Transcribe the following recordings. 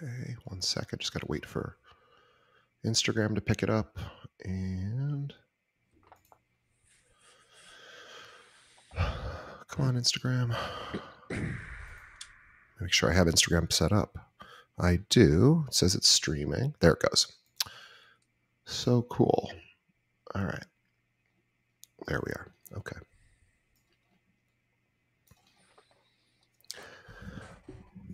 Okay, one second. Just got to wait for Instagram to pick it up. And come on, Instagram. Make sure I have Instagram set up. I do. It says it's streaming. There it goes. So cool. All right. There we are. Okay.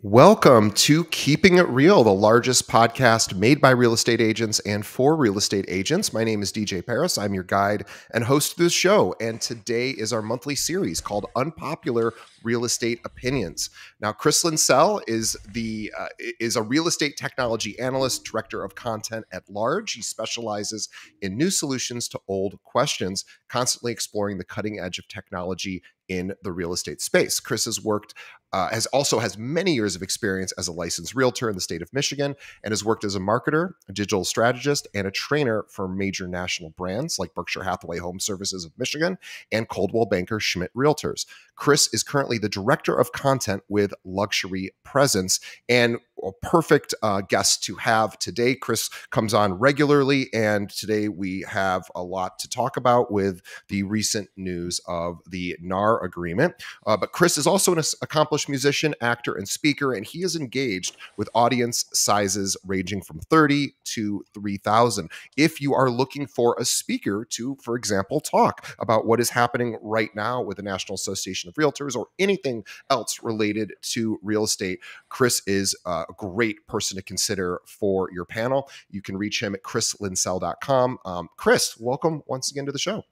Welcome to Keeping It Real, the largest podcast made by real estate agents and for real estate agents. My name is DJ Paris. I'm your guide and host of this show. And today is our monthly series called Unpopular Real Estate Opinions. Now, Chris Linsell is the uh, is a real estate technology analyst, director of content at large. He specializes in new solutions to old questions, constantly exploring the cutting edge of technology in the real estate space. Chris has worked uh, has also has many years of experience as a licensed realtor in the state of Michigan and has worked as a marketer, a digital strategist, and a trainer for major national brands like Berkshire Hathaway Home Services of Michigan and Coldwell Banker Schmidt Realtors. Chris is currently the director of content with Luxury Presence and a perfect uh, guest to have today. Chris comes on regularly, and today we have a lot to talk about with the recent news of the NAR agreement. Uh, but Chris is also an accomplished musician, actor, and speaker, and he is engaged with audience sizes ranging from 30 to 3,000. If you are looking for a speaker to, for example, talk about what is happening right now with the National Association of Realtors or anything else related to real estate, Chris is uh, great person to consider for your panel. You can reach him at chrislinsell.com. Um, Chris, welcome once again to the show.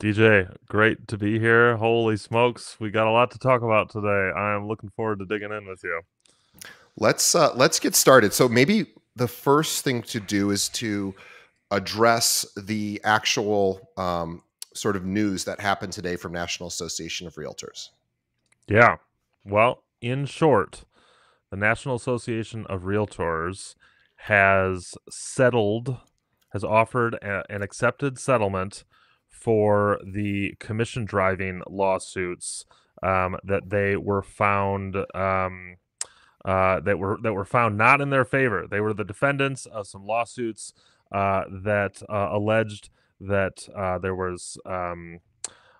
DJ, great to be here. Holy smokes, we got a lot to talk about today. I'm looking forward to digging in with you. Let's uh, let's get started. So maybe the first thing to do is to address the actual um, sort of news that happened today from National Association of Realtors. Yeah. Well, in short, the National Association of Realtors has settled, has offered a, an accepted settlement for the commission driving lawsuits um, that they were found um, uh, that were that were found not in their favor. They were the defendants of some lawsuits uh, that uh, alleged that uh, there was um,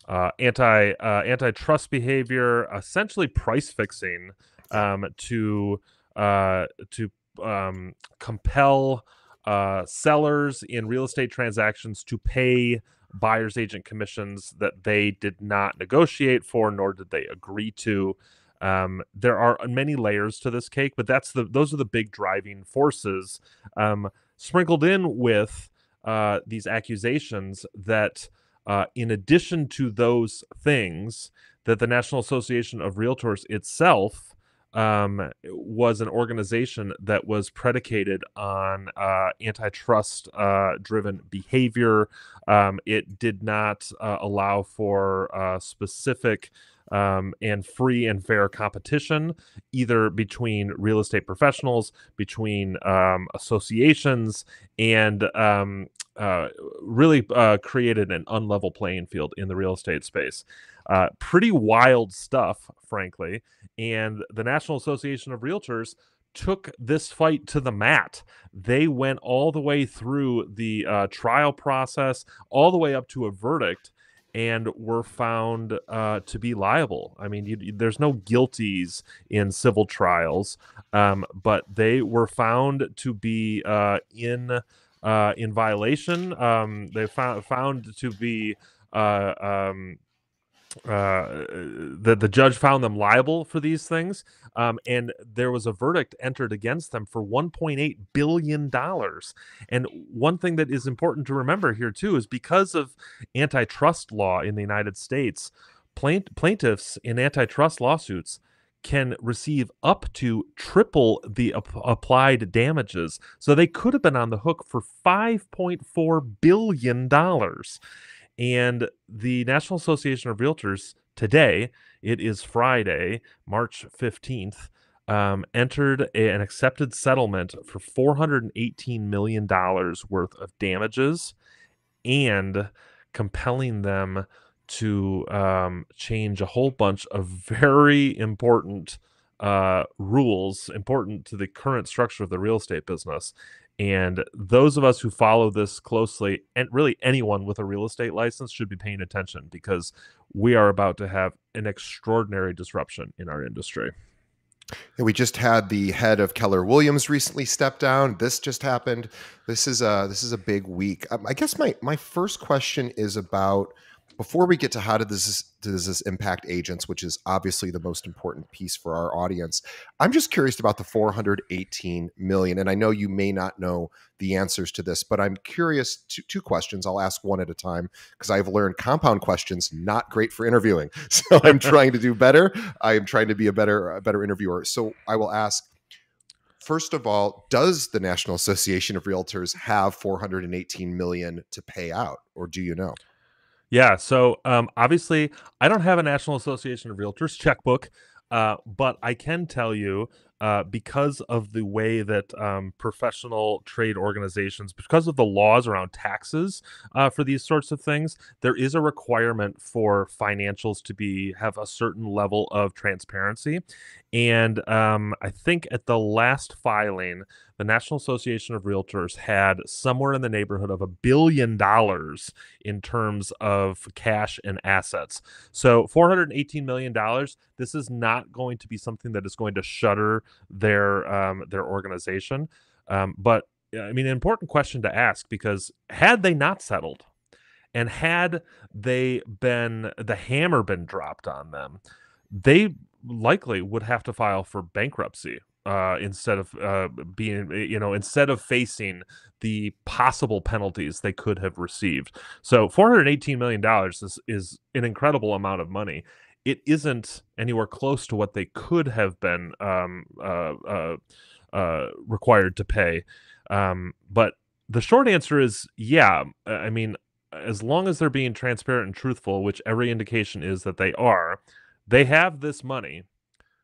uh, anti uh, antitrust behavior, essentially price fixing um, to uh, to um, compel uh, sellers in real estate transactions to pay buyer's agent commissions that they did not negotiate for, nor did they agree to. Um, there are many layers to this cake, but that's the those are the big driving forces. Um, sprinkled in with uh, these accusations that, uh, in addition to those things, that the National Association of Realtors itself um, was an organization that was predicated on uh, antitrust uh, driven behavior. Um, it did not uh, allow for uh, specific um, and free and fair competition, either between real estate professionals, between um, associations, and um, uh, really uh, created an unlevel playing field in the real estate space. Uh, pretty wild stuff, frankly. And the National Association of Realtors took this fight to the mat. They went all the way through the uh, trial process, all the way up to a verdict, and were found uh, to be liable. I mean, you, there's no guilties in civil trials, um, but they were found to be uh, in uh, in violation. Um, they found found to be uh, um, uh, the the judge found them liable for these things, um, and there was a verdict entered against them for 1.8 billion dollars. And one thing that is important to remember here too is because of antitrust law in the United States, plaint- plaintiffs in antitrust lawsuits can receive up to triple the ap- applied damages. So they could have been on the hook for 5.4 billion dollars. And the National Association of Realtors today, it is Friday, March 15th, um, entered a, an accepted settlement for $418 million worth of damages and compelling them to um, change a whole bunch of very important uh, rules important to the current structure of the real estate business. And those of us who follow this closely, and really anyone with a real estate license, should be paying attention because we are about to have an extraordinary disruption in our industry. Yeah, we just had the head of Keller Williams recently step down. This just happened. This is a this is a big week. Um, I guess my my first question is about before we get to how does this does this impact agents, which is obviously the most important piece for our audience, I'm just curious about the 418 million. And I know you may not know the answers to this, but I'm curious. Two, two questions. I'll ask one at a time because I've learned compound questions not great for interviewing. So I'm trying to do better. I am trying to be a better a better interviewer. So I will ask. First of all, does the National Association of Realtors have 418 million to pay out, or do you know? Yeah. So um, obviously, I don't have a National Association of Realtors checkbook, uh, but I can tell you uh, because of the way that um, professional trade organizations, because of the laws around taxes uh, for these sorts of things, there is a requirement for financials to be have a certain level of transparency. And um, I think at the last filing, the National Association of Realtors had somewhere in the neighborhood of a billion dollars in terms of cash and assets. So $418 million, this is not going to be something that is going to shutter their um, their organization. Um, but I mean, an important question to ask because had they not settled, and had they been the hammer been dropped on them, they likely would have to file for bankruptcy uh, instead of uh, being, you know, instead of facing the possible penalties they could have received. So, four hundred eighteen million dollars is is an incredible amount of money, it isn't anywhere close to what they could have been um, uh, uh, uh, required to pay. Um, but the short answer is yeah. I mean, as long as they're being transparent and truthful, which every indication is that they are, they have this money.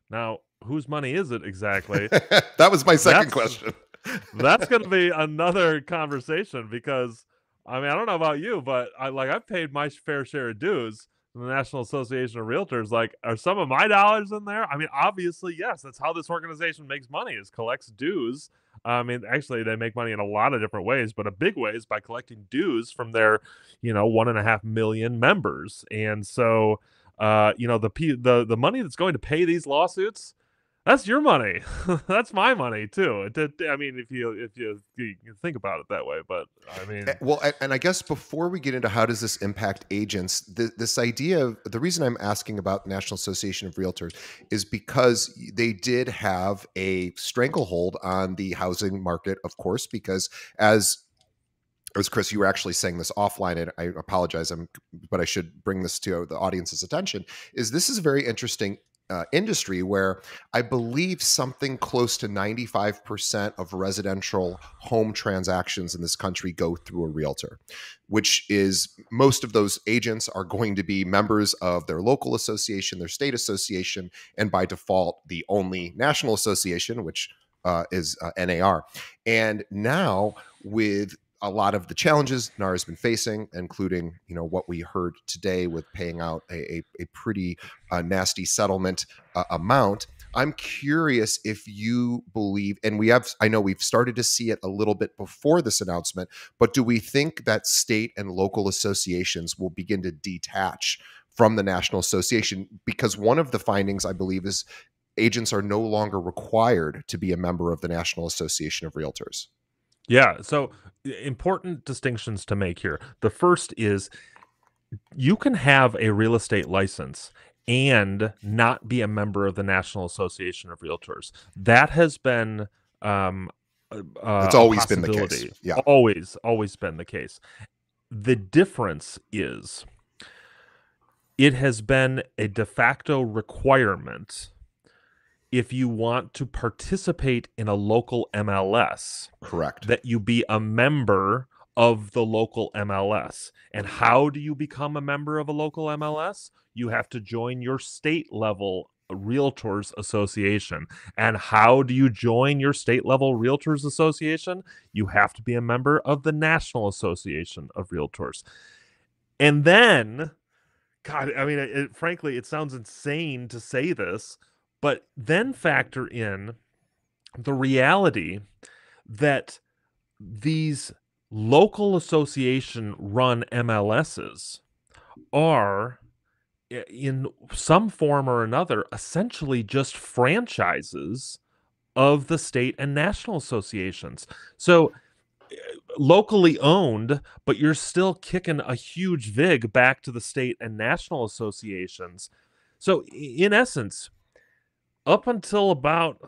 Now, whose money is it exactly? that was my second that's, question. that's going to be another conversation because I mean, I don't know about you, but I like I've paid my fair share of dues the National Association of Realtors, like, are some of my dollars in there? I mean, obviously, yes. That's how this organization makes money is collects dues. I mean, actually, they make money in a lot of different ways, but a big way is by collecting dues from their, you know, one and a half million members. And so, uh, you know, the the the money that's going to pay these lawsuits that's your money. that's my money too. I mean, if you if you, you think about it that way, but I mean, eh, well, and I guess before we get into how does this impact agents, this idea of the reason I'm asking about National Association of Realtors is because they did have a stranglehold on the housing market, of course, because as as Chris, you were actually saying this offline, and I apologize, I'm, but I should bring this to the audience's attention. Is this is a very interesting uh, industry where I believe something close to 95% of residential home transactions in this country go through a realtor, which is most of those agents are going to be members of their local association, their state association, and by default, the only national association, which uh, is uh, NAR. And now with a lot of the challenges NAR has been facing, including you know what we heard today with paying out a, a, a pretty uh, nasty settlement uh, amount. I'm curious if you believe, and we have, I know we've started to see it a little bit before this announcement, but do we think that state and local associations will begin to detach from the National Association? Because one of the findings, I believe, is agents are no longer required to be a member of the National Association of Realtors. Yeah. So important distinctions to make here. The first is you can have a real estate license and not be a member of the National Association of Realtors. That has been um uh, it's always been the case. Yeah. Always always been the case. The difference is it has been a de facto requirement if you want to participate in a local MLS, correct, that you be a member of the local MLS. And how do you become a member of a local MLS? You have to join your state level Realtors Association. And how do you join your state level Realtors Association? You have to be a member of the National Association of Realtors. And then, God, I mean, it, frankly, it sounds insane to say this, But then factor in the reality that these local association run MLSs are in some form or another essentially just franchises of the state and national associations. So eh, locally owned, but you're still kicking a huge vig back to the state and national associations. So in essence, up until about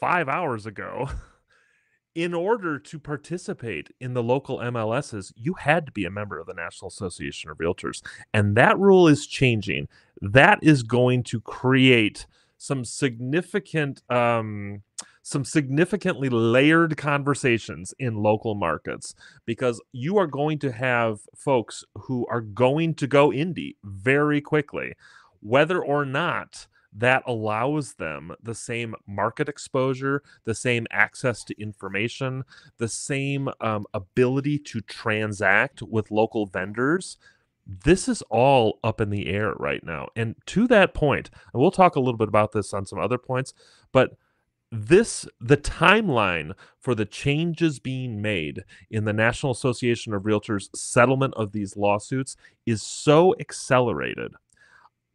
5 hours ago, in order to participate in the local MLSs, you had to be a member of the National Association of Realtors. And that rule is changing. That is going to create some significant um, some significantly layered conversations in local markets because you are going to have folks who are going to go indie very quickly whether or not that allows them the same market exposure, the same access to information, the same um, ability to transact with local vendors. This is all up in the air right now. And to that point, and we'll talk a little bit about this on some other points, but this the timeline for the changes being made in the National Association of Realtors settlement of these lawsuits is so accelerated.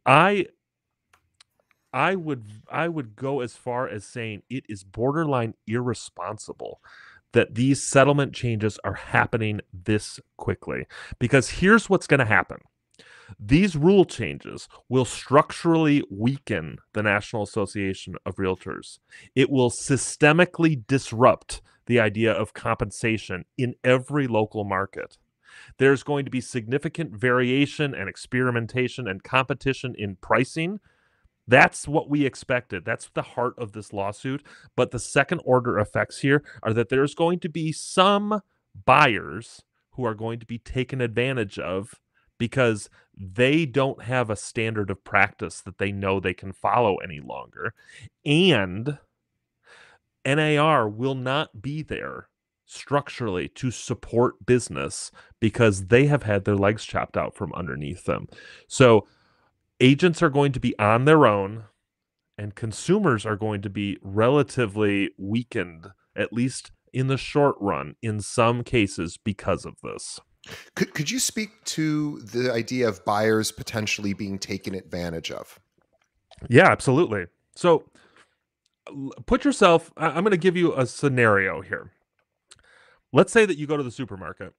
I I would I would go as far as saying it is borderline irresponsible that these settlement changes are happening this quickly because here's what's going to happen. These rule changes will structurally weaken the National Association of Realtors. It will systemically disrupt the idea of compensation in every local market. There's going to be significant variation and experimentation and competition in pricing that's what we expected. That's the heart of this lawsuit. But the second order effects here are that there's going to be some buyers who are going to be taken advantage of because they don't have a standard of practice that they know they can follow any longer. And NAR will not be there structurally to support business because they have had their legs chopped out from underneath them. So agents are going to be on their own and consumers are going to be relatively weakened at least in the short run in some cases because of this. Could, could you speak to the idea of buyers potentially being taken advantage of? Yeah absolutely. So put yourself i'm going to give you a scenario here. Let's say that you go to the supermarket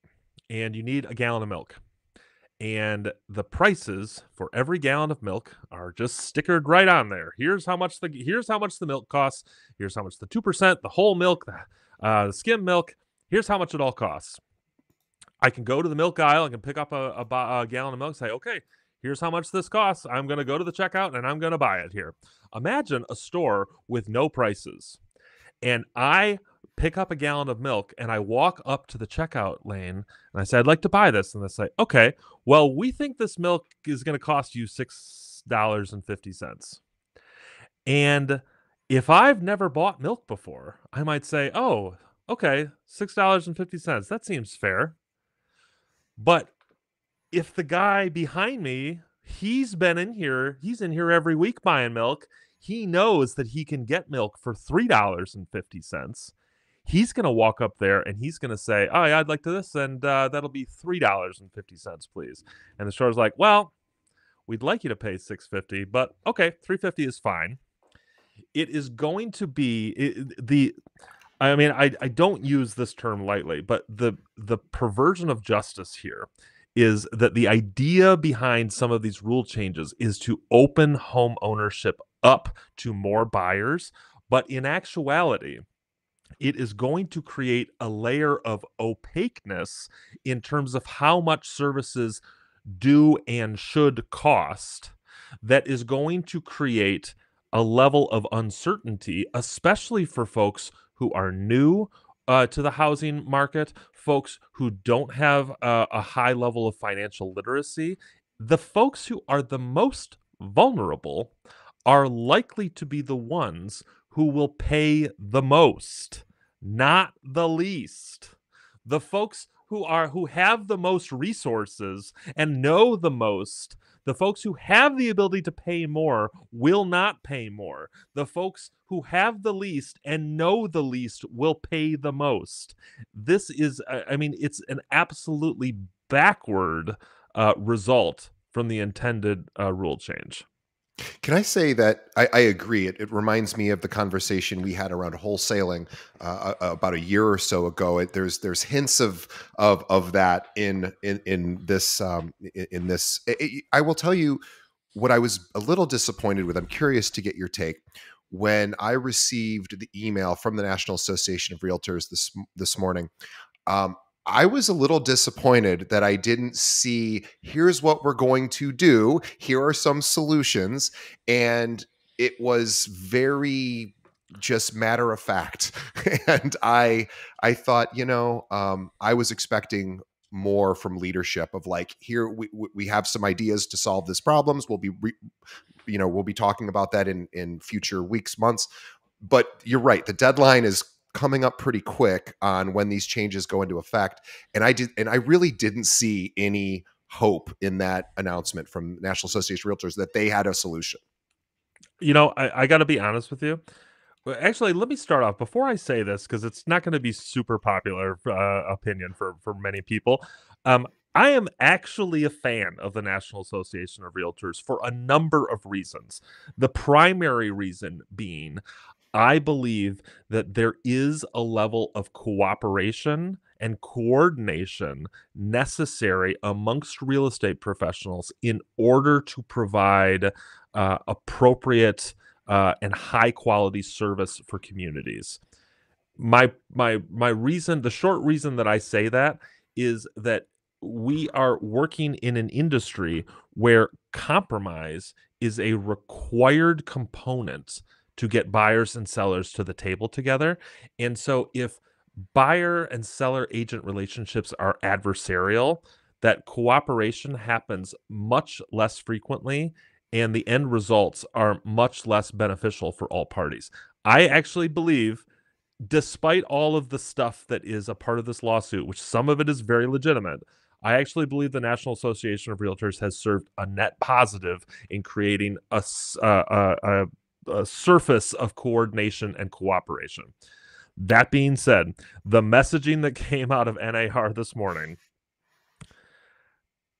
and you need a gallon of milk and the prices for every gallon of milk are just stickered right on there. Here's how much the here's how much the milk costs. Here's how much the two percent, the whole milk, the, uh, the skim milk. Here's how much it all costs. I can go to the milk aisle. I can pick up a, a, a gallon of milk. Say, okay, here's how much this costs. I'm going to go to the checkout and I'm going to buy it here. Imagine a store with no prices, and I pick up a gallon of milk and I walk up to the checkout lane and I say, I'd like to buy this. And they say, okay, well, we think this milk is going to cost you $6.50. And if I've never bought milk before, I might say, oh, okay, $6.50. That seems fair. But if the guy behind me, he's been in here, he's in here every week buying milk, he knows that he can get milk for $3.50 he's going to walk up there and he's going to say, "Oh, yeah, I'd like to this, and uh, that'll be three dollars and fifty cents, please." And the store's like, "Well, we'd like you to pay six fifty, but okay, three fifty is fine." It is going to be the. I mean, I, I don't use this term lightly, but the the perversion of justice here is that the idea behind some of these rule changes is to open home ownership up to more buyers, but in actuality, it is going to create a layer of opaqueness in terms of how much services do and should cost that is going to create a level of uncertainty, especially for folks who are new uh, to the housing market, folks who don't have a, a high level of financial literacy. The folks who are the most vulnerable are likely to be the ones who will pay the most not the least. The folks who are who have the most resources and know the most The folks who have the ability to pay more will not pay more. The folks who have the least and know the least will pay the most. This is, I mean, it's an absolutely backward uh, result from the intended uh, rule change. Can I say that I, I agree? It, it, reminds me of the conversation we had around wholesaling uh, about a year or so ago. It, there's there's hints of of of that in in in this um, in, in this. It, I will tell you what I was a little disappointed with. I'm curious to get your take when I received the email from the National Association of Realtors this this morning. Um, I was a little disappointed that I didn't see here's what we're going to do, here are some solutions. And it was very just matter of fact. And I I thought, you know, um, I was expecting more from leadership of like here we we have some ideas to solve this problems. We'll be re, you know we'll be talking about that in in future weeks months. But you're right the deadline is coming up pretty quick on when these changes go into effect and i did and i really didn't see any hope in that announcement from national association of realtors that they had a solution. You know i, I got to be honest with you. Actually let me start off. Before i say this because it's not going to be super popular uh, opinion for for many people um, I am actually a fan of the National Association of Realtors for a number of reasons. The primary reason being I believe that there is a level of cooperation and coordination necessary amongst real estate professionals in order to provide uh, appropriate uh, and high quality service for communities. My my my reason, the short reason that I say that is that we are working in an industry where compromise is a required component to get buyers and sellers to the table together. And so if buyer and seller agent relationships are adversarial, that cooperation happens much less frequently and the end results are much less beneficial for all parties. I actually believe despite all of the stuff that is a part of this lawsuit, which some of it is very legitimate, I actually believe the National Association of Realtors has served a net positive in creating a, uh, a, a surface of coordination and cooperation. That being said, the messaging that came out of NAR this morning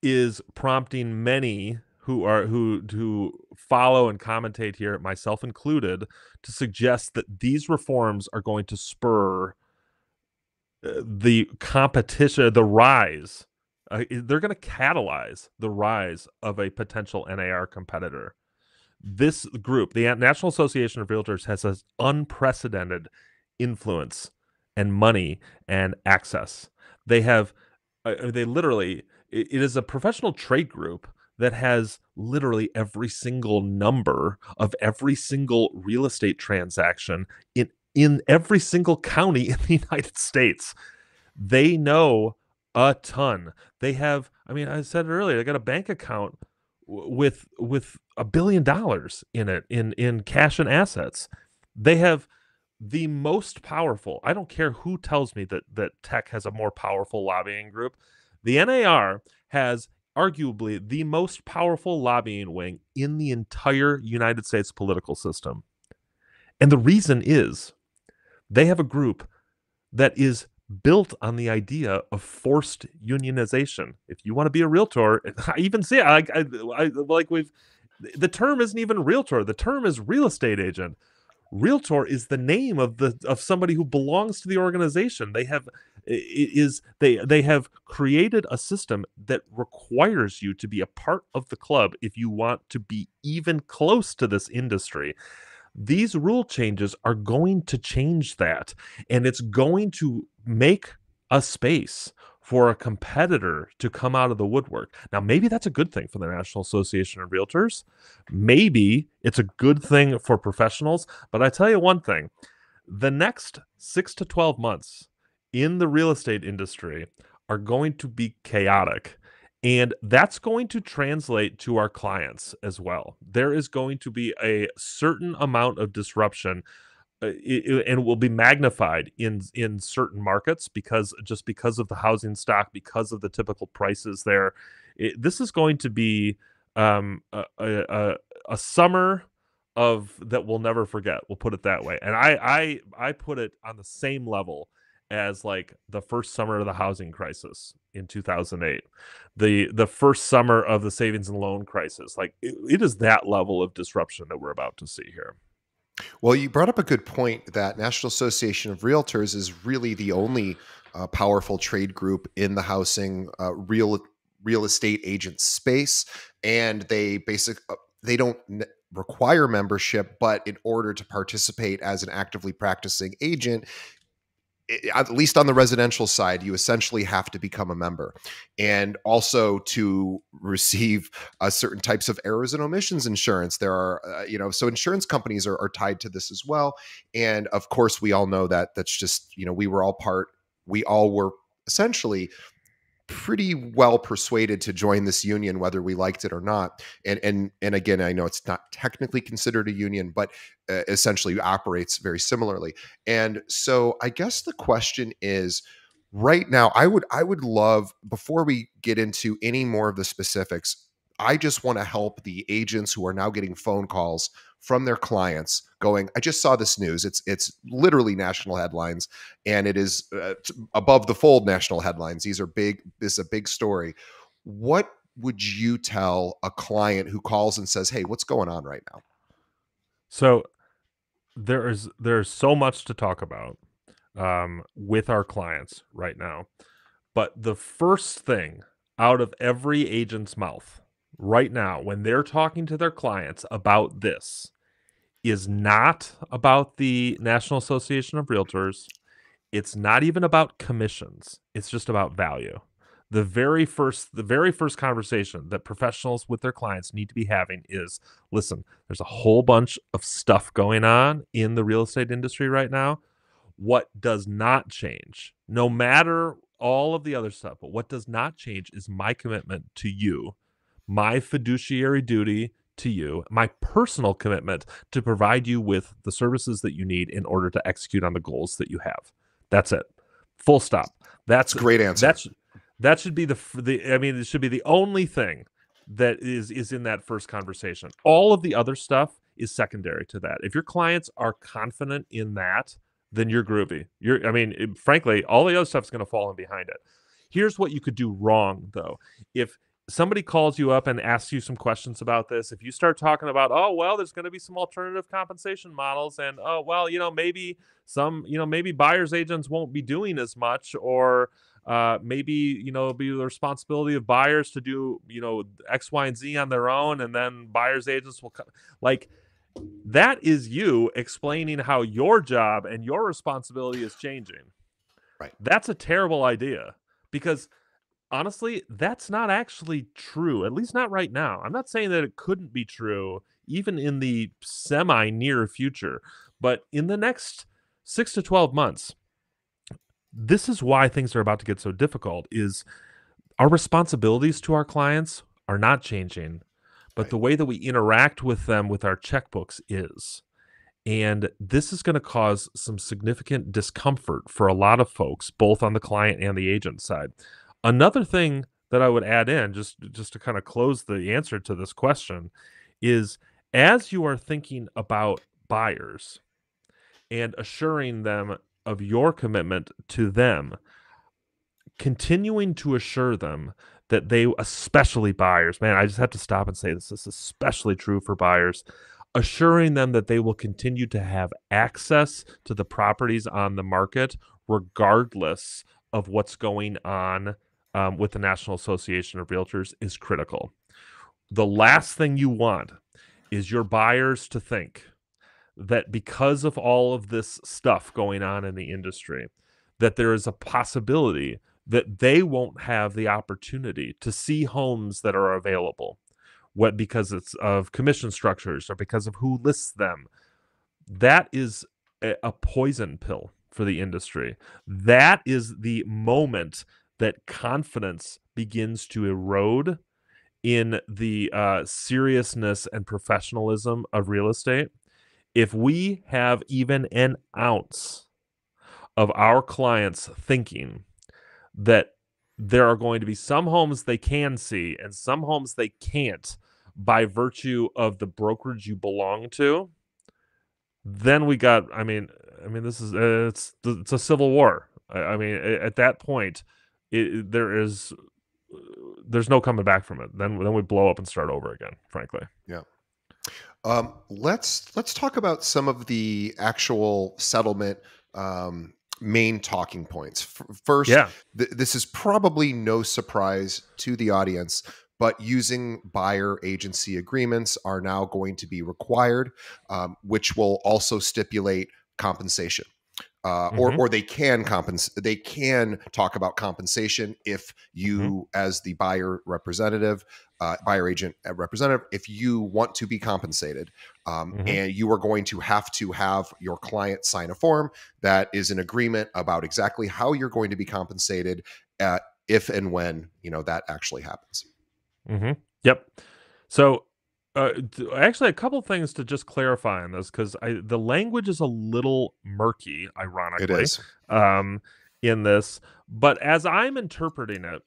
is prompting many who are who who follow and commentate here, myself included, to suggest that these reforms are going to spur uh, the competition, the rise. Uh, they're going to catalyze the rise of a potential NAR competitor this group, the National Association of Realtors, has an unprecedented influence and money and access. They have, uh, uh they literally, it is a professional trade group that has literally every single number of every single real estate transaction in in every single county in the United States. They know a ton. They have, I mean, I said it earlier, they got a bank account with with a billion dollars in it in in cash and assets. They have the most powerful. I don't care who tells me that that tech has a more powerful lobbying group. The NAR has arguably the most powerful lobbying wing in the entire United States political system. And the reason is they have a group that is built on the idea of forced unionization. If you want to be a realtor, I even see it. I, I, I, like we've the term isn't even realtor. The term is real estate agent. Realtor is the name of the of somebody who belongs to the organization. They have is they they have created a system that requires you to be a part of the club if you want to be even close to this industry these rule changes are going to change that and it's going to make a space for a competitor to come out of the woodwork. Now, maybe that's a good thing for the National Association of Realtors. Maybe it's a good thing for professionals. But I tell you one thing the next six to 12 months in the real estate industry are going to be chaotic. And that's going to translate to our clients as well. There is going to be a certain amount of disruption uh, it, and will be magnified in in certain markets because just because of the housing stock, because of the typical prices there. It, this is going to be um, a, a, a summer of that we'll never forget. We'll put it that way. And I I I put it on the same level as like the first summer of the housing crisis in 2008 the the first summer of the savings and loan crisis like it, it is that level of disruption that we're about to see here well you brought up a good point that national association of realtors is really the only uh, powerful trade group in the housing uh, real real estate agent space. And they basic uh, they don't require membership but in order to participate as an actively practicing agent at least on the residential side, you essentially have to become a member. And also to receive uh, certain types of errors and omissions insurance. There are, uh, you know, so insurance companies are, are tied to this as well. And of course, we all know that that's just, you know, we were all part, we all were essentially pretty well persuaded to join this union whether we liked it or not. And and and again i know it's not technically considered a union but uh, essentially operates very similarly. And so i guess the question is right now i would i would love before we get into any more of the specifics i just want to help the agents who are now getting phone calls from their clients going i just saw this news. It's it's literally national headlines and it is uh, above the fold national headlines. These are big this is a big story. What would you tell a client who calls and says hey what's going on right now? So there is there's so much to talk about um, with our clients right now but the first thing out of every agent's mouth right now when they're talking to their clients about this is not about the National Association of Realtors. It's not even about commissions. It's just about value. The very first the very first conversation that professionals with their clients need to be having is listen, there's a whole bunch of stuff going on in the real estate industry right now. What does not change, no matter all of the other stuff, but what does not change is my commitment to you my fiduciary duty to you, my personal commitment to provide you with the services that you need in order to execute on the goals that you have. That's it. Full stop. That's a great answer. That's that should be the the I mean it should be the only thing that is is in that first conversation. All of the other stuff is secondary to that. If your clients are confident in that, then you're groovy. You're I mean, it, frankly, all the other stuff is going to fall in behind it. Here's what you could do wrong though. If somebody calls you up and asks you some questions about this, if you start talking about, oh, well, there's going to be some alternative compensation models, and oh, well, you know, maybe some, you know, maybe buyer's agents won't be doing as much, or uh, maybe, you know, be the responsibility of buyers to do, you know, X, Y, and Z on their own, and then buyer's agents will come. Like, that is you explaining how your job and your responsibility is changing. Right. That's a terrible idea because honestly, that's not actually true, at least not right now. I'm not saying that it couldn't be true even in the semi near future, but in the next six to 12 months, this is why things are about to get so difficult is our responsibilities to our clients are not changing but right. the way that we interact with them with our checkbooks is and this is going to cause some significant discomfort for a lot of folks both on the client and the agent side Another thing that I would add in, just just to kind of close the answer to this question, is as you are thinking about buyers and assuring them of your commitment to them, continuing to assure them that they, especially buyers, man, I just have to stop and say this, this is especially true for buyers, assuring them that they will continue to have access to the properties on the market regardless of what's going on um, with the National Association of Realtors is critical. The last thing you want is your buyers to think that because of all of this stuff going on in the industry, that there is a possibility that they won't have the opportunity to see homes that are available what because it's of commission structures or because of who lists them that is a, a poison pill for the industry that is the moment that confidence begins to erode in the uh, seriousness and professionalism of real estate, if we have even an ounce of our clients thinking that there are going to be some homes they can see and some homes they can't by virtue of the brokerage you belong to, then we got. I mean, I mean, this is uh, it's it's a civil war. I, I mean, at that point, it, there is there's no coming back from it. Then then we blow up and start over again. Frankly. Yeah. Um, let's let's talk about some of the actual settlement um, main talking points. F- first, Yeah. th- this is probably no surprise to the audience, but using buyer agency agreements are now going to be required, um, which will also stipulate compensation. Uh, or, Mhm. or they can compensate. They can talk about compensation if you, as the buyer representative, uh, buyer agent uh, representative, if you want to be compensated, um, Mhm. and you are going to have to have your client sign a form that is an agreement about exactly how you're going to be compensated uh, if and when you know that actually happens. Mm-hmm. Yep. So, uh, actually, a couple things to just clarify on this because the language is a little murky, ironically. It is. um, in this. But as I'm interpreting it,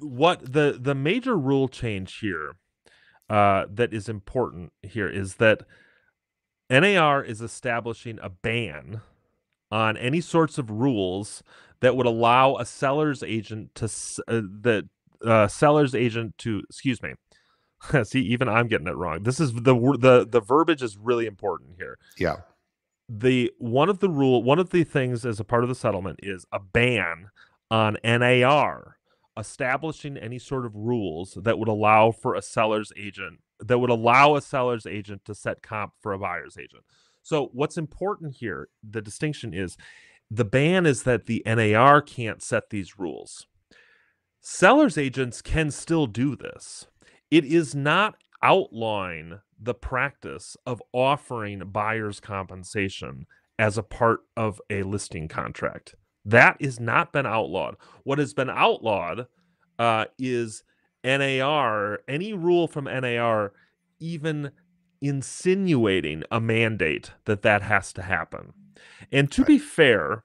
what the the major rule change here uh, that is important here is that NAR is establishing a ban on any sorts of rules that would allow a seller's agent to uh, the uh, seller's agent to excuse me. See, even I'm getting it wrong. This is the the the verbiage is really important here Yeah. the one of the rule one of the things as a part of the settlement is a ban on NAR establishing any sort of rules that would allow for a seller's agent that would allow a seller's agent to set comp for a buyer's agent. So what's important here, the distinction is the ban is that the NAR can't set these rules. Sellers agents can still do this. It is not outlawing the practice of offering buyers compensation as a part of a listing contract. That has not been outlawed. What has been outlawed uh, is NAR, any rule from NAR, even insinuating a mandate that that has to happen. And to Right. be fair,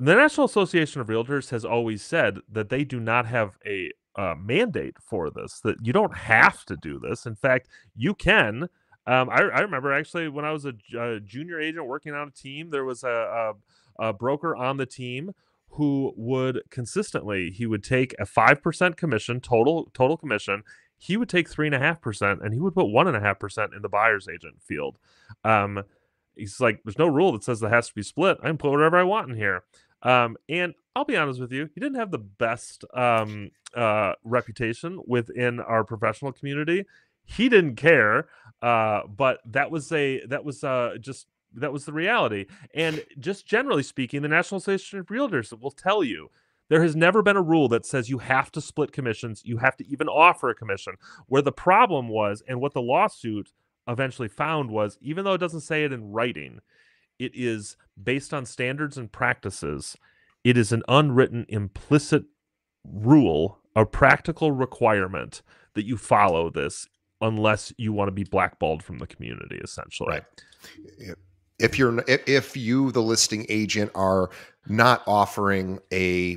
the National Association of Realtors has always said that they do not have a uh, mandate for this, that you don't have to do this. In fact, you can. Um, I, I remember actually when I was a junior agent working on a team, there was a, a, a broker on the team who would consistently he would take a five percent commission total total commission. He would take three and a half percent, and he would put one and a half percent in the buyer's agent field. Um, he's like, "There's no rule that says that has to be split. I can put whatever I want in here." Um, and I'll be honest with you, he didn't have the best um, uh, reputation within our professional community. He didn't care, uh, but that was a that was uh, just that was the reality. And just generally speaking, the National Association of Realtors will tell you there has never been a rule that says you have to split commissions, you have to even offer a commission. Where the problem was, and what the lawsuit eventually found was, even though it doesn't say it in writing, it is based on standards and practices. It is an unwritten, implicit rule, a practical requirement that you follow this unless you want to be blackballed from the community, essentially. Right. If you're if, you the listing agent are not offering a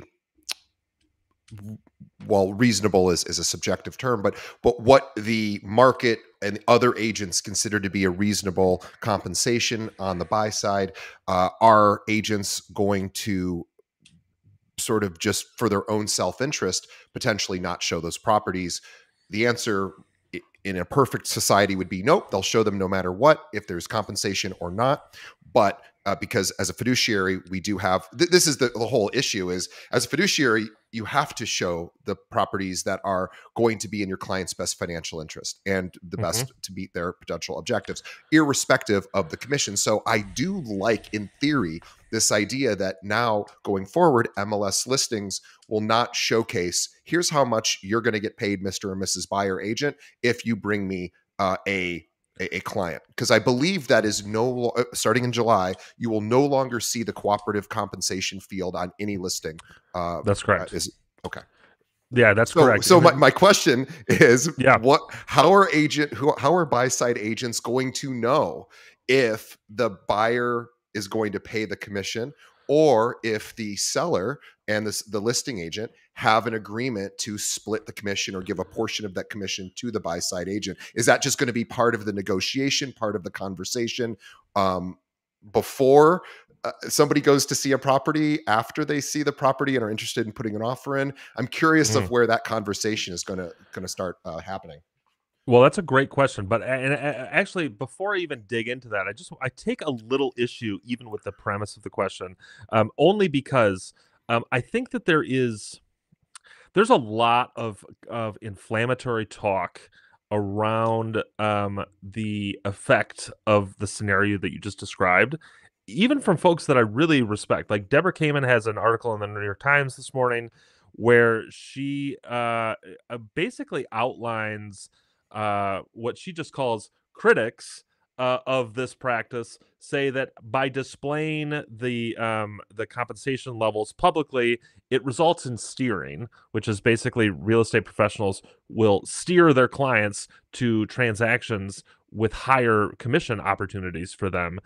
well reasonable is, is a subjective term but but what the market and other agents consider to be a reasonable compensation on the buy side uh, are agents going to sort of just for their own self-interest potentially not show those properties. The answer in a perfect society would be nope they'll show them no matter what if there's compensation or not. But uh, because as a fiduciary we do have th- this is the, the whole issue is as a fiduciary you have to show the properties that are going to be in your client's best financial interest and the Mhm. best to meet their potential objectives irrespective of the commission so i do like in theory this idea that now going forward mls listings will not showcase here's how much you're going to get paid mr and mrs buyer agent if you bring me uh, a a, a client because I believe that is no uh, starting in July. You will no longer see the cooperative compensation field on any listing. Uh, That's uh, correct. is okay. yeah, that's So, correct. so my, my question is, Yeah. what? How are agent who? How are buy side agents going to know if the buyer is going to pay the commission or if the seller and the, the listing agent have an agreement to split the commission or give a portion of that commission to the buy side agent. Is that just going to be part of the negotiation, part of the conversation um, before uh, somebody goes to see a property after they see the property and are interested in putting an offer in? I'm curious mm. of where that conversation is going to going to start uh, happening. Well, that's a great question, but and, actually, before I even dig into that, I just I take a little issue even with the premise of the question, um, only because um, I think that there is there's a lot of of inflammatory talk around um, the effect of the scenario that you just described, even from folks that I really respect. Like Deborah Kamin has an article in the New York Times this morning where she uh, uh basically outlines uh, what she just calls critics uh, of this practice say that by displaying the um, the compensation levels publicly, it results in steering, which is basically real estate professionals will steer their clients to transactions with higher commission opportunities for them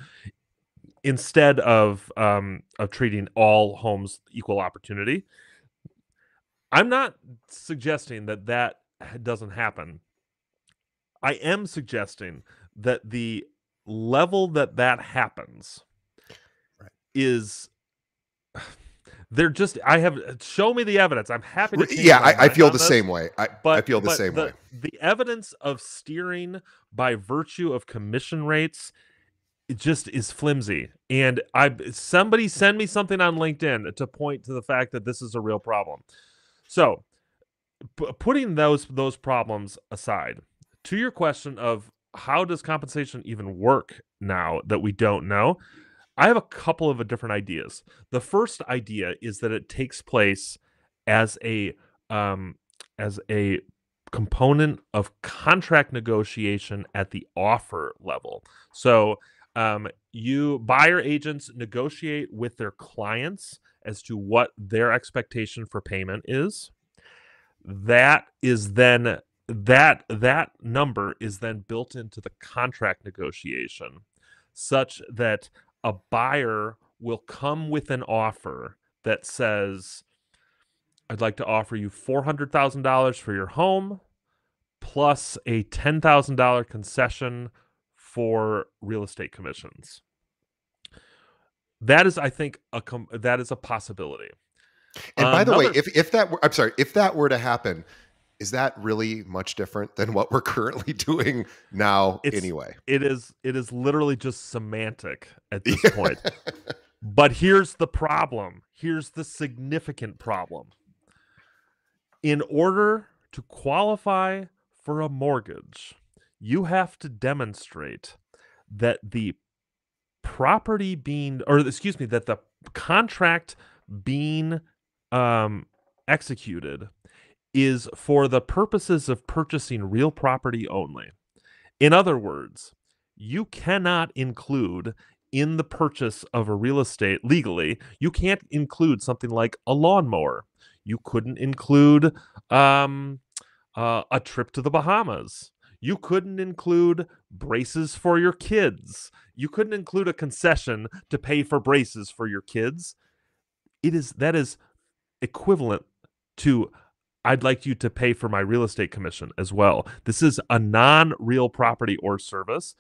instead of um, of treating all homes equal opportunity. I'm not suggesting that that doesn't happen I am suggesting that the level that that happens right. is they're just i have show me the evidence. I'm happy to yeah I, I, feel the this, same way. I, but, I feel the same the, way. the evidence of steering by virtue of commission rates it just is flimsy. And i somebody send me something on linkedin to point to the fact that this is a real problem. So p- putting those those problems aside to your question of how does compensation even work now that we don't know, I have a couple of different ideas. The first idea is that it takes place as a um, as a component of contract negotiation at the offer level. So um, you buyer agents negotiate with their clients as to what their expectation for payment is. That is then that that number is then built into the contract negotiation such that a buyer will come with an offer that says I'd like to offer you $400,000 for your home plus a $10,000 concession for real estate commissions. That is I think a com- that is a possibility. And by um, the way, if if that were, I'm sorry, if that were to happen, is that really much different than what we're currently doing now it's, anyway? it is it is literally just semantic at this point. But here's the problem. Here's the significant problem. In order to qualify for a mortgage you have to demonstrate that the property being or excuse me that the contract being um executed is for the purposes of purchasing real property only. In other words, you cannot include in the purchase of a real estate legally, you can't include something like a lawnmower. You couldn't include um, uh, a trip to the Bahamas. You couldn't include braces for your kids. You couldn't include a concession to pay for braces for your kids. It is that is equivalent to I'd like you to pay for my real estate commission as well. This is a non real property or service.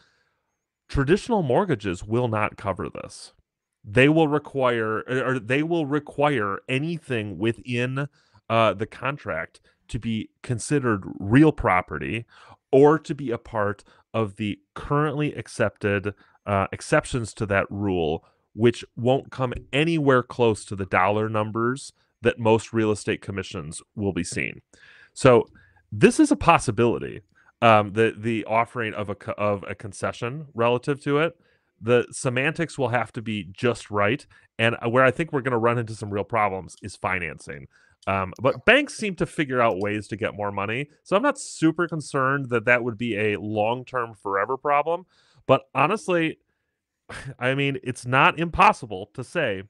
Traditional mortgages will not cover this. They will require, or they will require anything within uh, the contract to be considered real property or to be a part of the currently accepted uh, exceptions to that rule, which won't come anywhere close to the dollar numbers that most real estate commissions will be seen. So this is a possibility. Um, the the offering of a of a concession relative to it, the semantics will have to be just right. And uh, where I think we're going to run into some real problems is financing. Um, but banks seem to figure out ways to get more money. So I'm not super concerned that that would be a long term, forever problem. But honestly, I mean, it's not impossible to say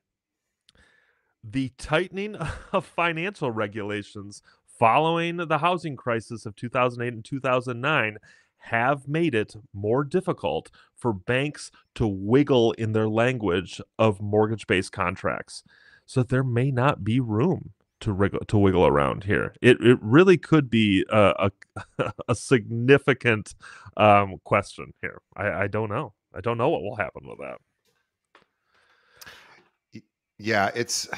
the tightening of financial regulations following the housing crisis of 2008 and 2009 have made it more difficult for banks to wiggle in their language of mortgage based contracts. So there may not be room to wiggle to wiggle around here. It it really could be a a, a significant um, question here. I, I don't know. I don't know what will happen with that. Yeah, it's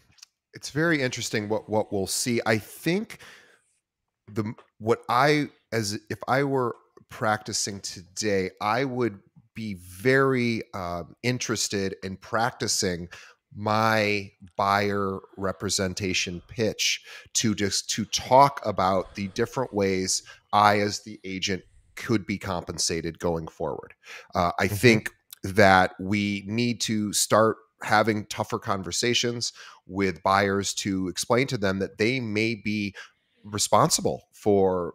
it's very interesting what what we'll see. I think the what I as if I were practicing today, I would be very uh, interested in practicing my buyer representation pitch to just to talk about the different ways I, as the agent, could be compensated going forward. Uh, I mm-hmm. think that we need to start having tougher conversations with buyers to explain to them that they may be responsible for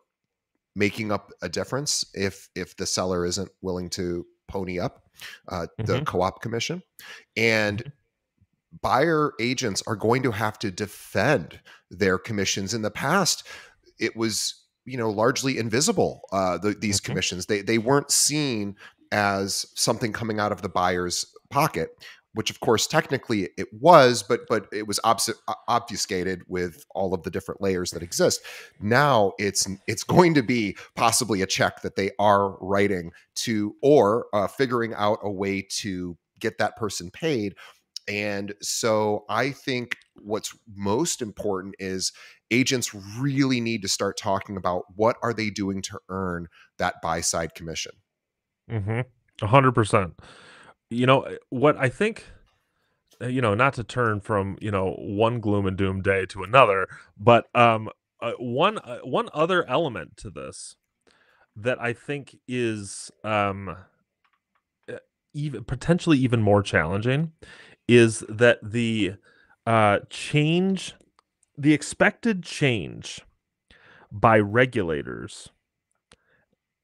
making up a difference if if the seller isn't willing to pony up uh, the mm-hmm. co-op commission and mm-hmm. buyer agents are going to have to defend their commissions in the past it was you know largely invisible uh, the, these mm-hmm. commissions they they weren't seen as something coming out of the buyer's pocket which of course technically it was but but it was obfuscated with all of the different layers that exist. Now it's it's going to be possibly a check that they are writing to or uh, figuring out a way to get that person paid. And so i think what's most important is agents really need to start talking about what are they doing to earn that buy side commission. Mm-hmm. 100% you know eh, what I think eh, you know not to turn from you know one gloom and doom day to another but um uh, one uh, one other element to this that I think is um eh, even potentially even more challenging is that the uh change the expected change by regulators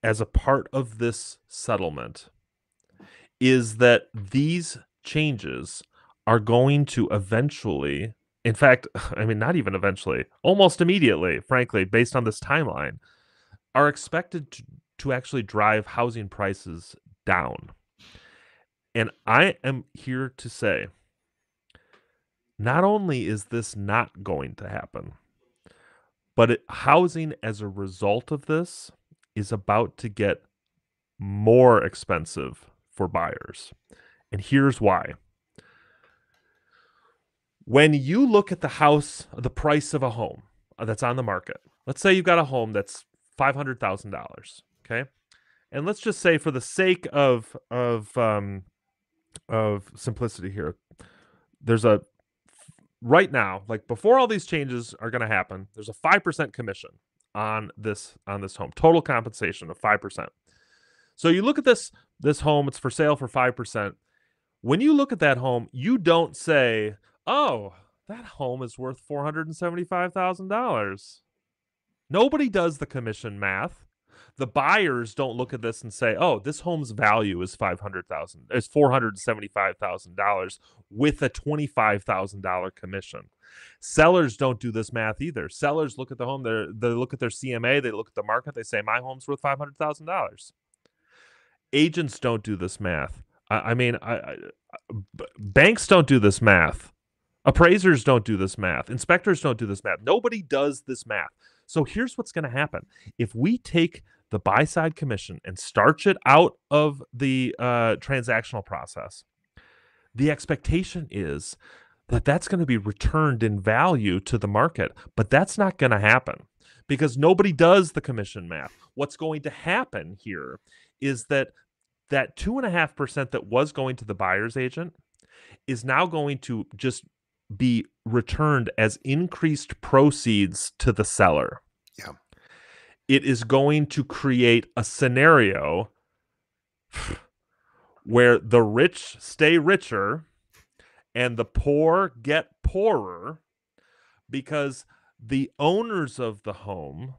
as a part of this settlement is that these changes are going to eventually in fact i mean not even eventually almost immediately frankly based on this timeline are expected to, to actually drive housing prices down. And i am here to say not only is this not going to happen but it, housing as a result of this is about to get more expensive for buyers. And here's why. When you look at the house, the price of a home uh, that's on the market, let's say you've got a home that's $500,000, okay? And let's just say for the sake of of um of simplicity here, there's a right now, like before all these changes are going to happen, there's a 5% commission on this on this home. Total compensation of 5%. So you look at this this home, it's for sale for 5%. When you look at that home, you don't say, "Oh, that home is worth $475,000." Nobody does the commission math. The buyers don't look at this and say, "Oh, this home's value is 500,000 is $475,000 with a $25,000 commission." Sellers don't do this math either. Sellers look at the home, they they look at their CMA, they look at the market, they say, "My home's worth $500,000." Agents don't do this math. I, I mean, banks don't do this math. Appraisers don't do this math. Inspectors don't do this math. Nobody does this math. So here's what's going to happen. If we take the buy side commission and starch it out of the uh, transactional process, the expectation is that that's going to be returned in value to the market. But that's not going to happen because nobody does the commission math. What's going to happen here is that that two and a half percent that was going to the buyer's agent is now going to just be returned as increased proceeds to the seller. Yeah. It is going to create a scenario where the rich stay richer and the poor get poorer because the owners of the home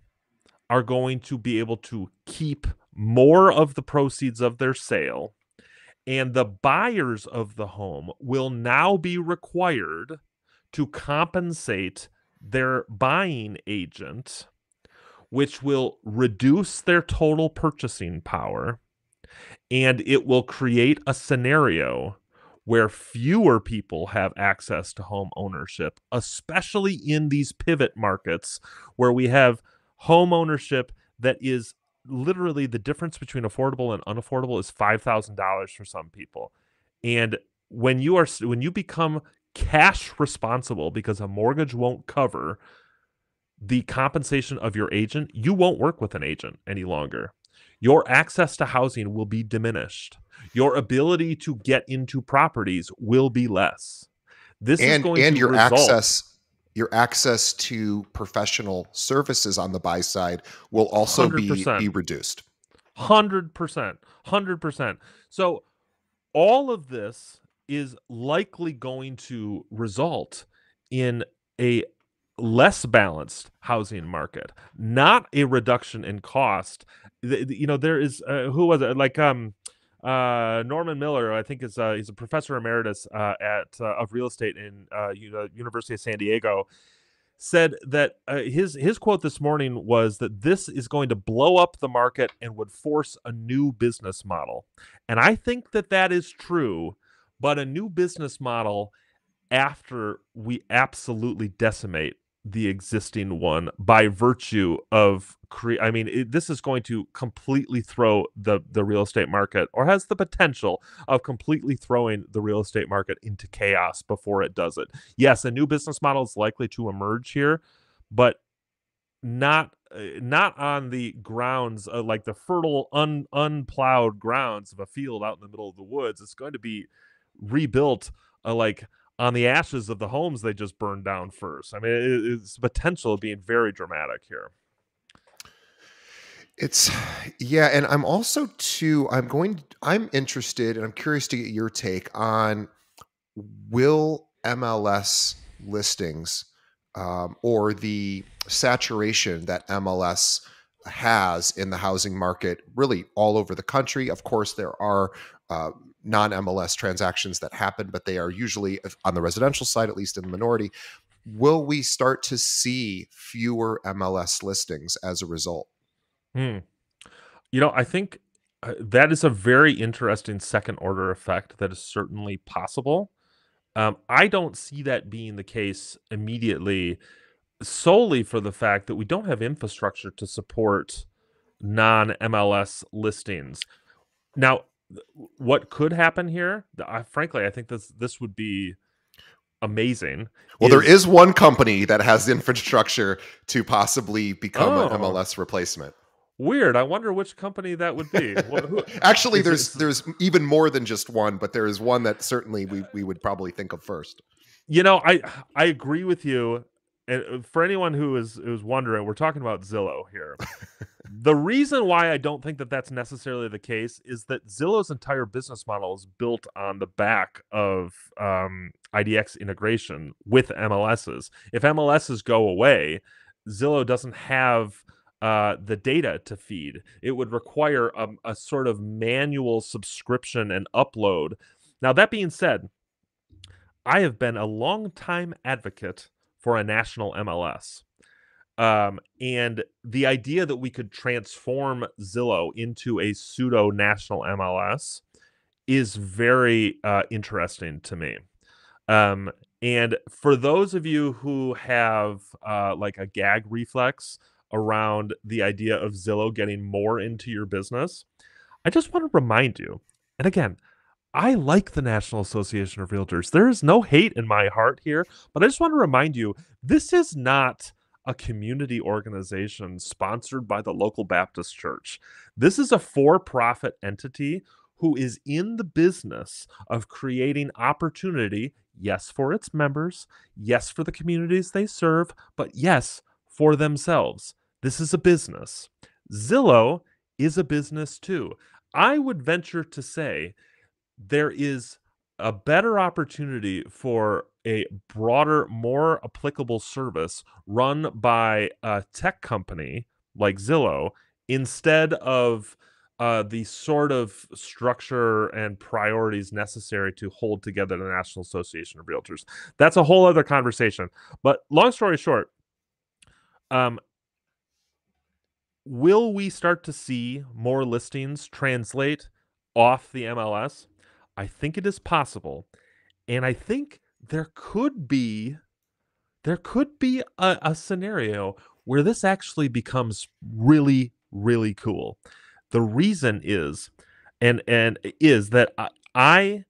are going to be able to keep more of the proceeds of their sale, and the buyers of the home will now be required to compensate their buying agent which will reduce their total purchasing power and it will create a scenario where fewer people have access to home ownership, especially in these pivot markets where we have home ownership that is literally the difference between affordable and unaffordable is $5,000 for some people. And when you are when you become cash responsible because a mortgage won't cover the compensation of your agent, you won't work with an agent any longer. Your access to housing will be diminished. Your ability to get into properties will be less. This and, is going and to your result, access your access to professional services on the buy side will also be be reduced. 100%. 100%. So all of this is likely going to result in a less balanced housing market, not a reduction in cost. You know, there is uh, who was it? Like um uh, Norman Miller, I think is uh, he's a professor emeritus uh, at uh, of real estate in uh, University of San Diego. Said that his his quote this morning was that this is going to blow up the market and would force a new business model, and I think that that is true. But a new business model after we absolutely decimate the existing one by virtue of cre- I mean it, this is going to completely throw the the real estate market or has the potential of completely throwing the real estate market into chaos before it does it. Yes, a new business model is likely to emerge here, but not uh, not on the grounds uh, like the fertile un unplowed grounds of a field out in the middle of the woods. It's going to be rebuilt uh, like on the ashes of the homes they just burned down first. I mean, it, it's potential of being very dramatic here. It's yeah, and I'm also too. I'm going. I'm interested, and I'm curious to get your take on will MLS listings um, or the saturation that MLS has in the housing market, really all over the country. Of course, there are uh, non MLS transactions that happen, but they are usually on the residential side, at least in the minority. Will we start to see fewer MLS listings as a result? Hmm. You know, I think uh, that is a very interesting second order effect that is certainly possible. Um, I don't see that being the case immediately, solely for the fact that we don't have infrastructure to support non MLS listings. Now, what could happen here? I, frankly, I think this this would be amazing. Well, is, there is one company that has the infrastructure to possibly become oh, an MLS replacement. Weird. I wonder which company that would be. well, who, Actually, there's there's even more than just one, but there is one that certainly we we would probably think of first. You know, I I agree with you. And uh, for anyone who is who's wondering, we're talking about Zillow here. the reason why I don't think that that's necessarily the case is that Zillow's entire business model is built on the back of um, IDX integration with MLSs. If MLSs go away, Zillow doesn't have uh, the data to feed. It would require a, a sort of manual subscription and upload. Now, that being said, I have been a long time advocate for a national MLS. Um, and the idea that we could transform Zillow into a pseudo national MLS is very uh, interesting to me. Um, and for those of you who have uh, like a gag reflex around the idea of Zillow getting more into your business, I just want to remind you, and again, I like the National Association of Realtors. There is no hate in my heart here, but I just want to remind you this is not a community organization sponsored by the local Baptist church. This is a for profit entity who is in the business of creating opportunity, yes, for its members, yes, for the communities they serve, but yes, for themselves. This is a business. Zillow is a business too. I would venture to say there is a better opportunity for a broader, more applicable service run by a tech company like Zillow instead of uh, the sort of structure and priorities necessary to hold together the National Association of Realtors. That's a whole other conversation. But long story short, um, will we start to see more listings translate off the MLS? I think it is possible. And I think there could be there could be a, a scenario where this actually becomes really really cool. The reason is and and is that I, I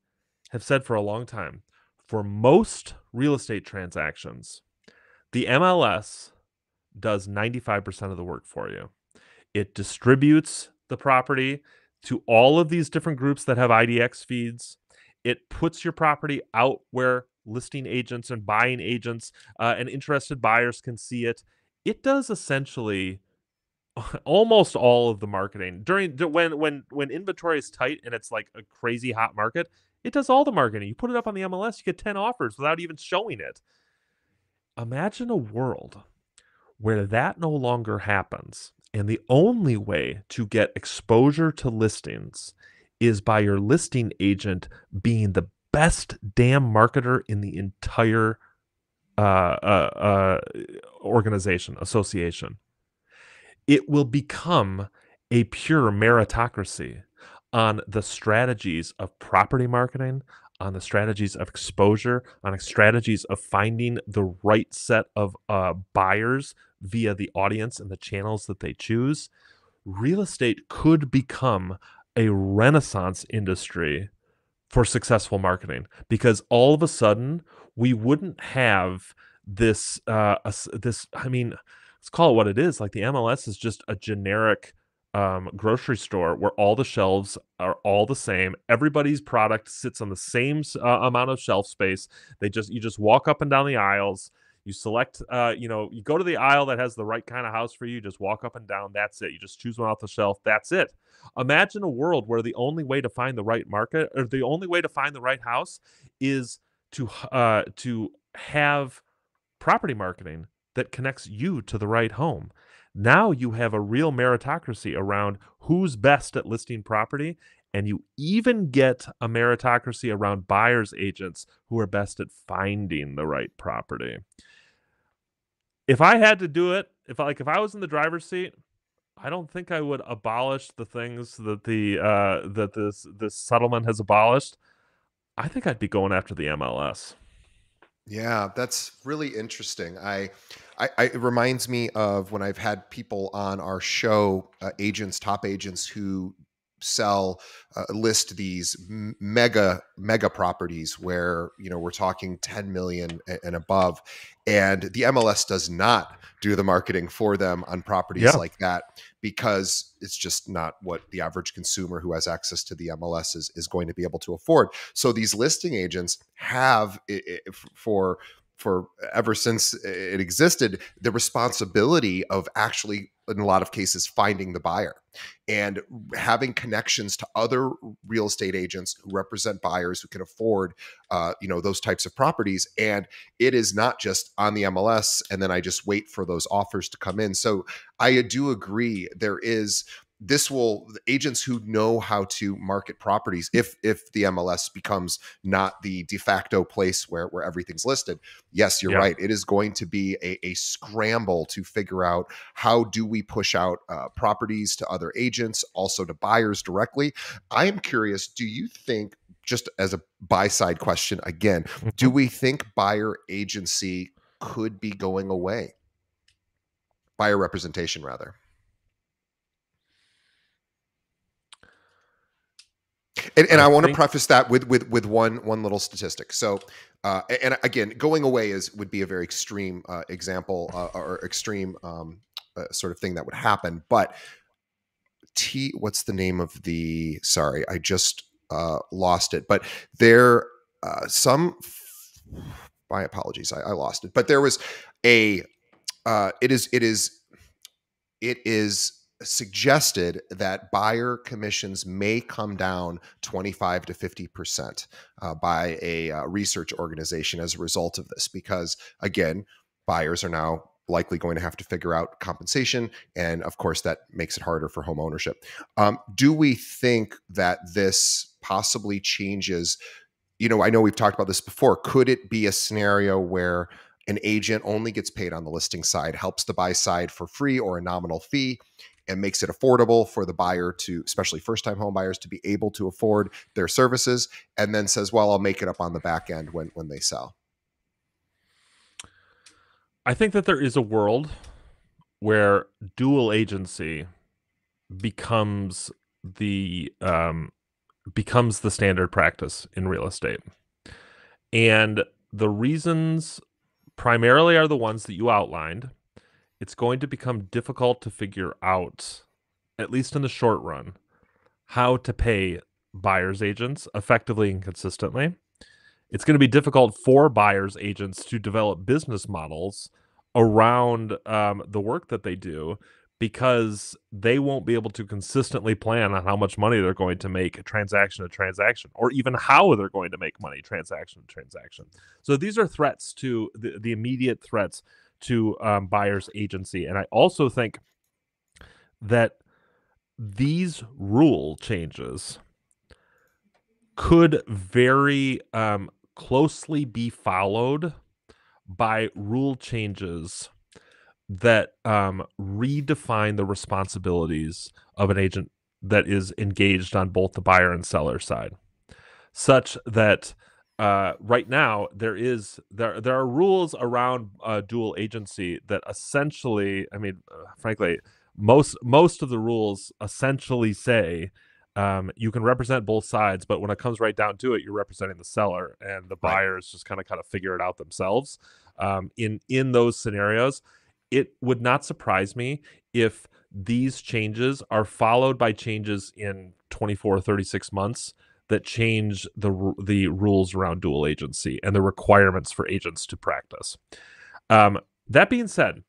have said for a long time for most real estate transactions the MLS does 95% of the work for you. It distributes the property to all of these different groups that have IDX feeds. It puts your property out where listing agents and buying agents uh, and interested buyers can see it. It does essentially almost all of the marketing during when when when inventory is tight and it's like a crazy hot market. It does all the marketing. You put it up on the MLS, you get 10 offers without even showing it. Imagine a world where that no longer happens and the only way to get exposure to listings is by your listing agent being the best damn marketer in the entire uh, uh, uh, organization, association. It will become a pure meritocracy on the strategies of property marketing, on the strategies of exposure, on strategies of finding the right set of uh, buyers via the audience and the channels that they choose, real estate could become a renaissance industry for successful marketing because all of a sudden we wouldn't have this uh this i mean let's call it what it is like the mls is just a generic um, grocery store where all the shelves are all the same. Everybody's product sits on the same uh, amount of shelf space. They just you just walk up and down the aisles. You select, uh, you know, you go to the aisle that has the right kind of house for you. Just walk up and down. That's it. You just choose one off the shelf. That's it. Imagine a world where the only way to find the right market or the only way to find the right house is to uh, to have property marketing that connects you to the right home. Now you have a real meritocracy around who's best at listing property. And you even get a meritocracy around buyers agents who are best at finding the right property. If I had to do it, if like if I was in the driver's seat, I don't think I would abolish the things that the uh, that this this settlement has abolished. I think I'd be going after the MLS. Yeah, that's really interesting. I I, I, it reminds me of when I've had people on our show, uh, agents, top agents who sell uh, list these mega mega properties where you know we're talking 10 million and above and the MLS does not do the marketing for them on properties yeah. like that because it's just not what the average consumer who has access to the MLS is, is going to be able to afford. So these listing agents have for for ever since it existed the responsibility of actually in a lot of cases finding the buyer and having connections to other real estate agents who represent buyers who can afford uh, you know those types of properties. And it is not just on the mls and then i just wait for those offers to come in. So i do agree there is this will agents who know how to market properties if if the MLS becomes not the de facto place where where everything's listed yes you're yeah. right it is going to be a, a, scramble to figure out how do we push out uh, properties to other agents also to buyers directly I am curious do you think just as a buy side question again do mm-hmm. we think buyer agency could be going away buyer representation rather And, and I, want to preface that with with with one one little statistic. So, uh, and again, going away is would be a very extreme uh, example uh, or extreme um, uh, sort of thing that would happen. But T, what's the name of the? Sorry, I just uh, lost it. But there, uh, some. My apologies, I, I lost it. But there was a. it is. It is. It is suggested that buyer commissions may come down 25 to 50% uh, by a uh, research organization as a result of this because again buyers are now likely going to have to figure out compensation and of course that makes it harder for home ownership um, do we think that this possibly changes you know i know we've talked about this before could it be a scenario where an agent only gets paid on the listing side helps the buy side for free or a nominal fee and makes it affordable for the buyer to, especially first time home buyers, to be able to afford their services, and then says, well, I'll make it up on the back end when, when they sell. I think that there is a world where dual agency becomes the um, becomes the standard practice in real estate. And the reasons primarily are the ones that you outlined. It's going to become difficult to figure out, at least in the short run, how to pay buyer's agents effectively and consistently. It's going to be difficult for buyer's agents to develop business models around um, the work that they do because they won't be able to consistently plan on how much money they're going to make transaction to transaction or even how they're going to make money transaction to transaction. So these are threats to the, the immediate threats to um, buyer's agency. And I also think that these rule changes could very um, closely be followed by rule changes that um, redefine the responsibilities of an agent that is engaged on both the buyer and seller side, such that uh, right now there is there there are rules around uh, dual agency that essentially, I mean, uh, frankly, most most of the rules essentially say um, you can represent both sides, but when it comes right down to it, you're representing the seller, and the buyers right. just kind of kind of figure it out themselves. Um, in in those scenarios, it would not surprise me if these changes are followed by changes in 24 or 36 months that change the the rules around dual agency and the requirements for agents to practice. Um, that being said,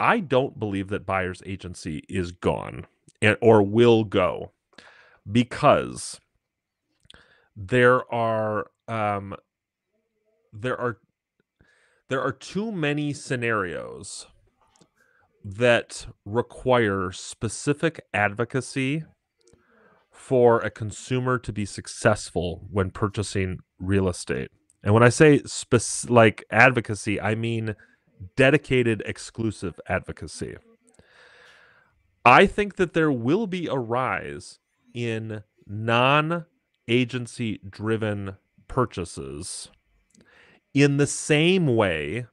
I don't believe that buyer's agency is gone and, or will go because there are um, there are there are too many scenarios that require specific advocacy for a consumer to be successful when purchasing real estate. And when I say spec- like advocacy, I mean dedicated exclusive advocacy. I think that there will be a rise in non agency driven purchases in the same way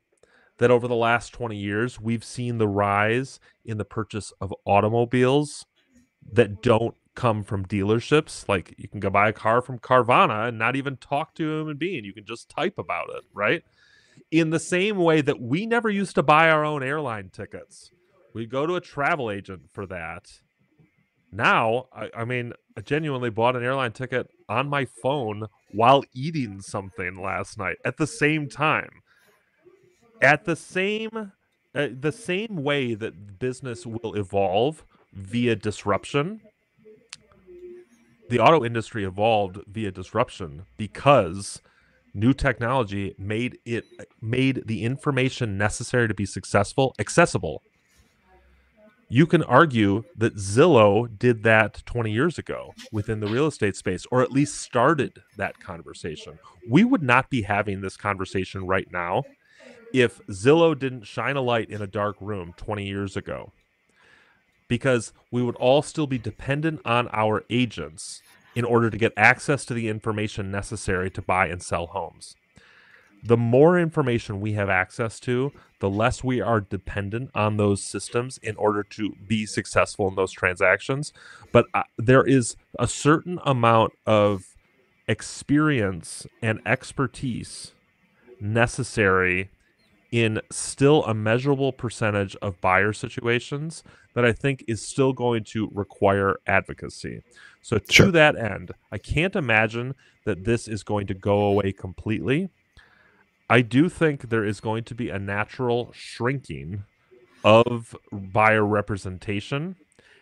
that over the last 20 years, we've seen the rise in the purchase of automobiles that don't come from dealerships. Like you can go buy a car from Carvana and not even talk to a human being. You can just type about it, right? In the same way that we never used to buy our own airline tickets, we go to a travel agent for that. Now, I, I mean, I genuinely bought an airline ticket on my phone while eating something last night at the same time at the same uh, the same way that business will evolve via disruption the auto industry evolved via disruption because new technology made it made the information necessary to be successful accessible you can argue that Zillow did that 20 years ago within the real estate space, or at least started that conversation. We would not be having this conversation right now if Zillow didn't shine a light in a dark room 20 years ago. Because we would all still be dependent on our agents in order to get access to the information necessary to buy and sell homes. The more information we have access to, the less we are dependent on those systems in order to be successful in those transactions. But uh, there is a certain amount of experience and expertise necessary in still a measurable percentage of buyer situations that I think is still going to require advocacy. So, to sure. that end, I can't imagine that this is going to go away completely. I do think there is going to be a natural shrinking of buyer representation.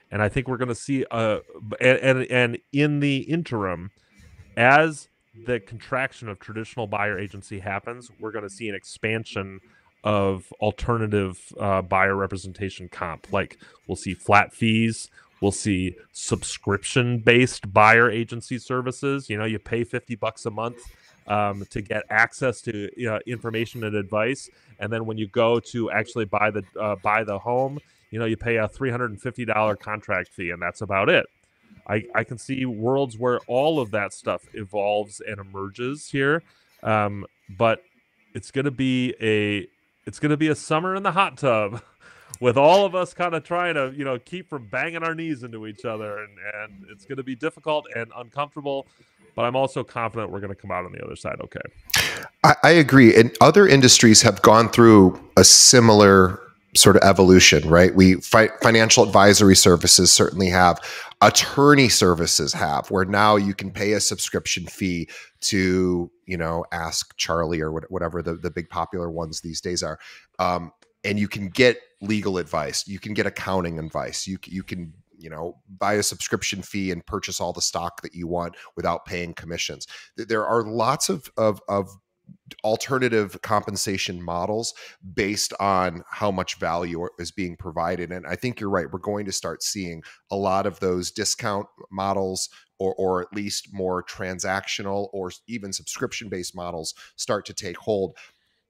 And I think we're going to see, uh, and, and, and in the interim, as the contraction of traditional buyer agency happens, we're going to see an expansion of alternative uh, buyer representation comp. Like we'll see flat fees, we'll see subscription based buyer agency services. You know, you pay 50 bucks a month um, to get access to you know, information and advice. And then when you go to actually buy the uh, buy the home, you know, you pay a $350 contract fee and that's about it. I, I can see worlds where all of that stuff evolves and emerges here. Um, but it's going to be a it's going to be a summer in the hot tub with all of us kind of trying to you know keep from banging our knees into each other and and it's going to be difficult and uncomfortable but i'm also confident we're going to come out on the other side okay. I, I agree and other industries have gone through a similar sort of evolution right? We fi- financial advisory services certainly have attorney services have where now you can pay a subscription fee to you know ask charlie or whatever the, the big popular ones these days are. Um, and you can get legal advice you can get accounting advice you, you can you know buy a subscription fee and purchase all the stock that you want without paying commissions. There are lots of of, of alternative compensation models based on how much value is being provided and i think you're right we're going to start seeing a lot of those discount models or, or at least more transactional or even subscription based models start to take hold.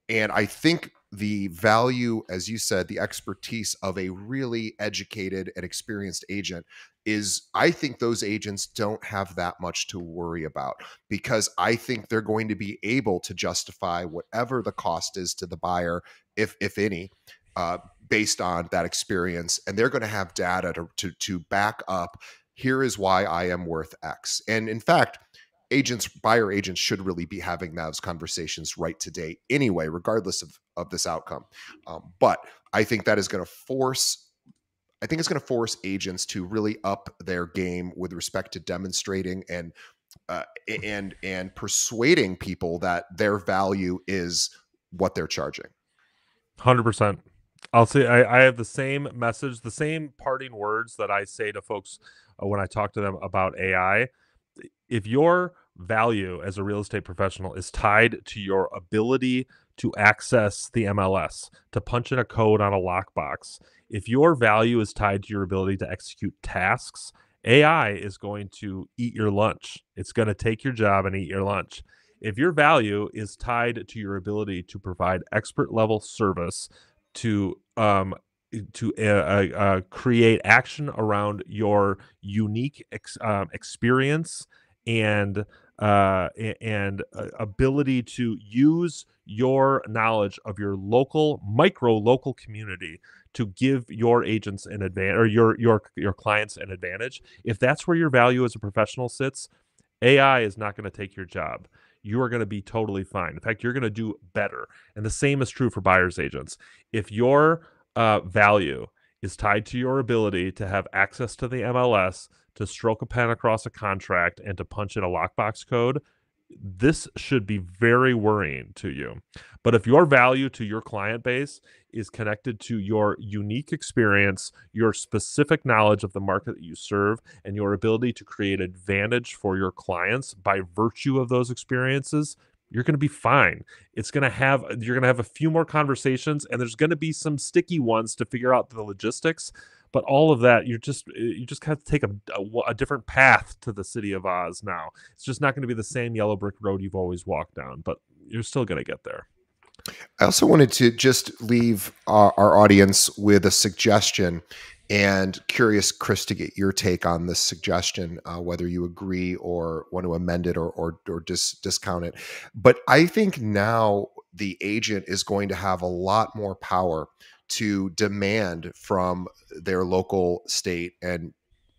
And i think the value as you said the expertise of a really educated and experienced agent is I think those agents don't have that much to worry about because I think they're going to be able to justify whatever the cost is to the buyer, if if any, uh, based on that experience, and they're going to have data to, to to back up. Here is why I am worth X, and in fact. Agents, buyer agents should really be having those conversations right today anyway, regardless of, of this outcome. Um, but I think that is going to force I think it's going to force agents to really up their game with respect to demonstrating and uh, and and persuading people that their value is what they're charging. Hundred percent. I'll say I, I, have the same message, the same parting words that I say to folks uh, when I talk to them about AI. If your value as a real estate professional is tied to your ability to access the MLS, to punch in a code on a lockbox, if your value is tied to your ability to execute tasks, AI is going to eat your lunch. It's going to take your job and eat your lunch. If your value is tied to your ability to provide expert level service, to um, to uh, uh, uh, create action around your unique ex- um, experience and uh, and uh, ability to use your knowledge of your local micro local community to give your agents an advantage or your your your clients an advantage. If that's where your value as a professional sits ai is not going to take your job. You are going to be totally fine. In fact you're going to do better. And the same is true for buyers agents. If your uh, value is tied to your ability to have access to the mls to stroke a pen across a contract and to punch in a lockbox code this should be very worrying to you. But if your value to your client base is connected to your unique experience, your specific knowledge of the market that you serve, and your ability to create advantage for your clients by virtue of those experiences, you're going to be fine. It's going to have you're going to have a few more conversations and there's going to be some sticky ones to figure out the logistics, but all of that you're just eh, you just have to take a, a, a, different path to the city of oz now. It's just not going to be the same yellow brick road you've always walked down but you're still going to get there. I also wanted to just leave our, our audience with a suggestion and curious chris to get your take on this suggestion uh, whether you agree or want to amend it or or, or dis- discount it. But i think now the agent is going to have a lot more power to demand from their local, state, and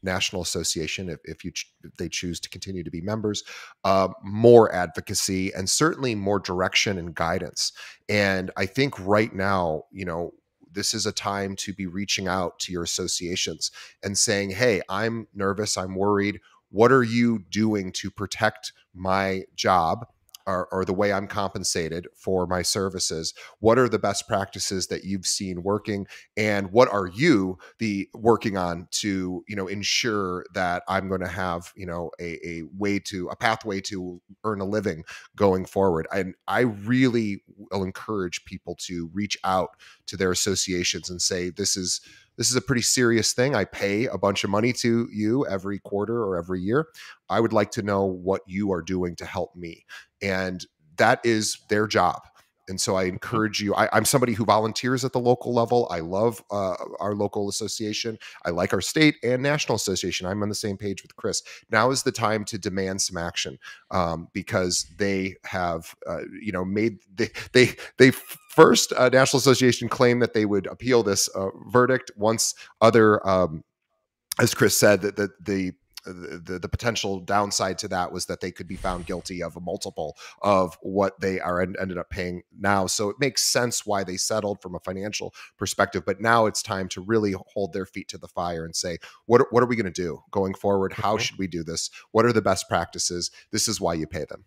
national association, if, if you ch- if they choose to continue to be members, uh, more advocacy and certainly more direction and guidance. And I think right now, you know, this is a time to be reaching out to your associations and saying, "Hey, I'm nervous. I'm worried. What are you doing to protect my job?" Or, or, the way I'm compensated for my services? What are the best practices that you've seen working, and what are you the working on to you know ensure that I'm going to have you know a, a way to a pathway to earn a living going forward? And I really will encourage people to reach out to their associations and say this is this is a pretty serious thing. I pay a bunch of money to you every quarter or every year. I would like to know what you are doing to help me. And that is their job. And so I encourage you. I, am somebody who volunteers at the local level. I love uh, our local association. I like our state and national association. I'm on the same page with Chris. Now is the time to demand some action um, because they have, uh, you know, made they they they first uh, National Association claimed that they would appeal this uh, verdict once other. Um, as Chris said, that the, the the, the potential downside to that was that they could be found guilty of a multiple of what they are ended up paying now. So it makes sense why they settled from a financial perspective. But now it's time to really hold their feet to the fire and say, what what are we going to do going forward? How should we do this? What are the best practices? This is why you pay them.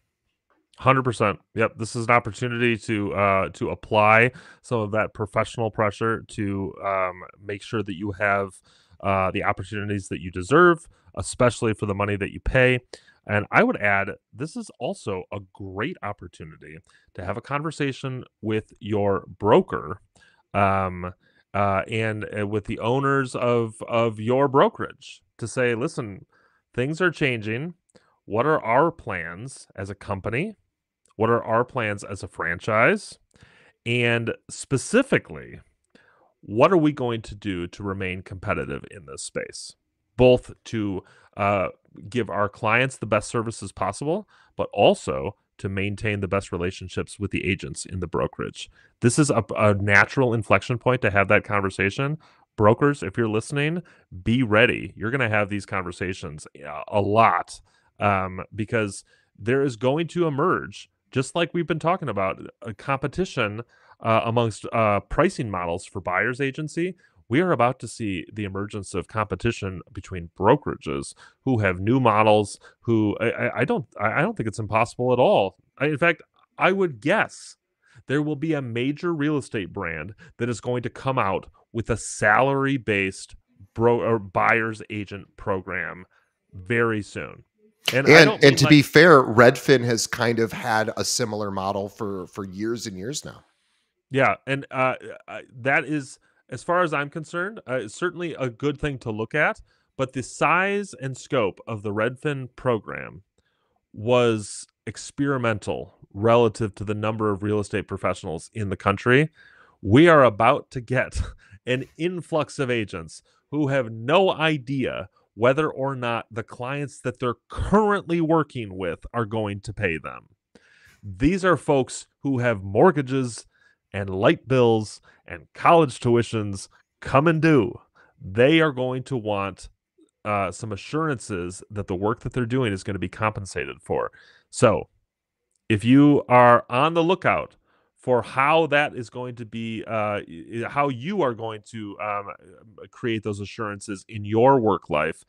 Hundred percent. Yep. This is an opportunity to uh, to apply some of that professional pressure to um, make sure that you have uh, the opportunities that you deserve, especially for the money that you pay. And I would add, this is also a great opportunity to have a conversation with your broker um, uh, and uh, with the owners of, of your brokerage to say, listen, things are changing. What are our plans as a company? What are our plans as a franchise? And specifically, what are we going to do to remain competitive in this space? Both to uh, give our clients the best services possible, but also to maintain the best relationships with the agents in the brokerage. This is a, a natural inflection point to have that conversation. Brokers, if you're listening, be ready. You're going to have these conversations a lot um, because there is going to emerge, just like we've been talking about, a competition uh, amongst uh, pricing models for buyer's agency, we are about to see the emergence of competition between brokerages who have new models. Who I, I don't I don't think it's impossible at all. I, in fact, I would guess there will be a major real estate brand that is going to come out with a salary based bro or buyer's agent program very soon. And and, and to like, be fair, Redfin has kind of had a similar model for for years and years now. Yeah, and uh, that is, as far as I'm concerned, uh, certainly a good thing to look at. But the size and scope of the Redfin program was experimental relative to the number of real estate professionals in the country. We are about to get an influx of agents who have no idea whether or not the clients that they're currently working with are going to pay them. These are folks who have mortgages and light bills and college tuitions come and due, they are going to want uh, some assurances that the work that they're doing is going to be compensated for. So, if you are on the lookout for how that is going to be, uh, how you are going to um, create those assurances in your work life,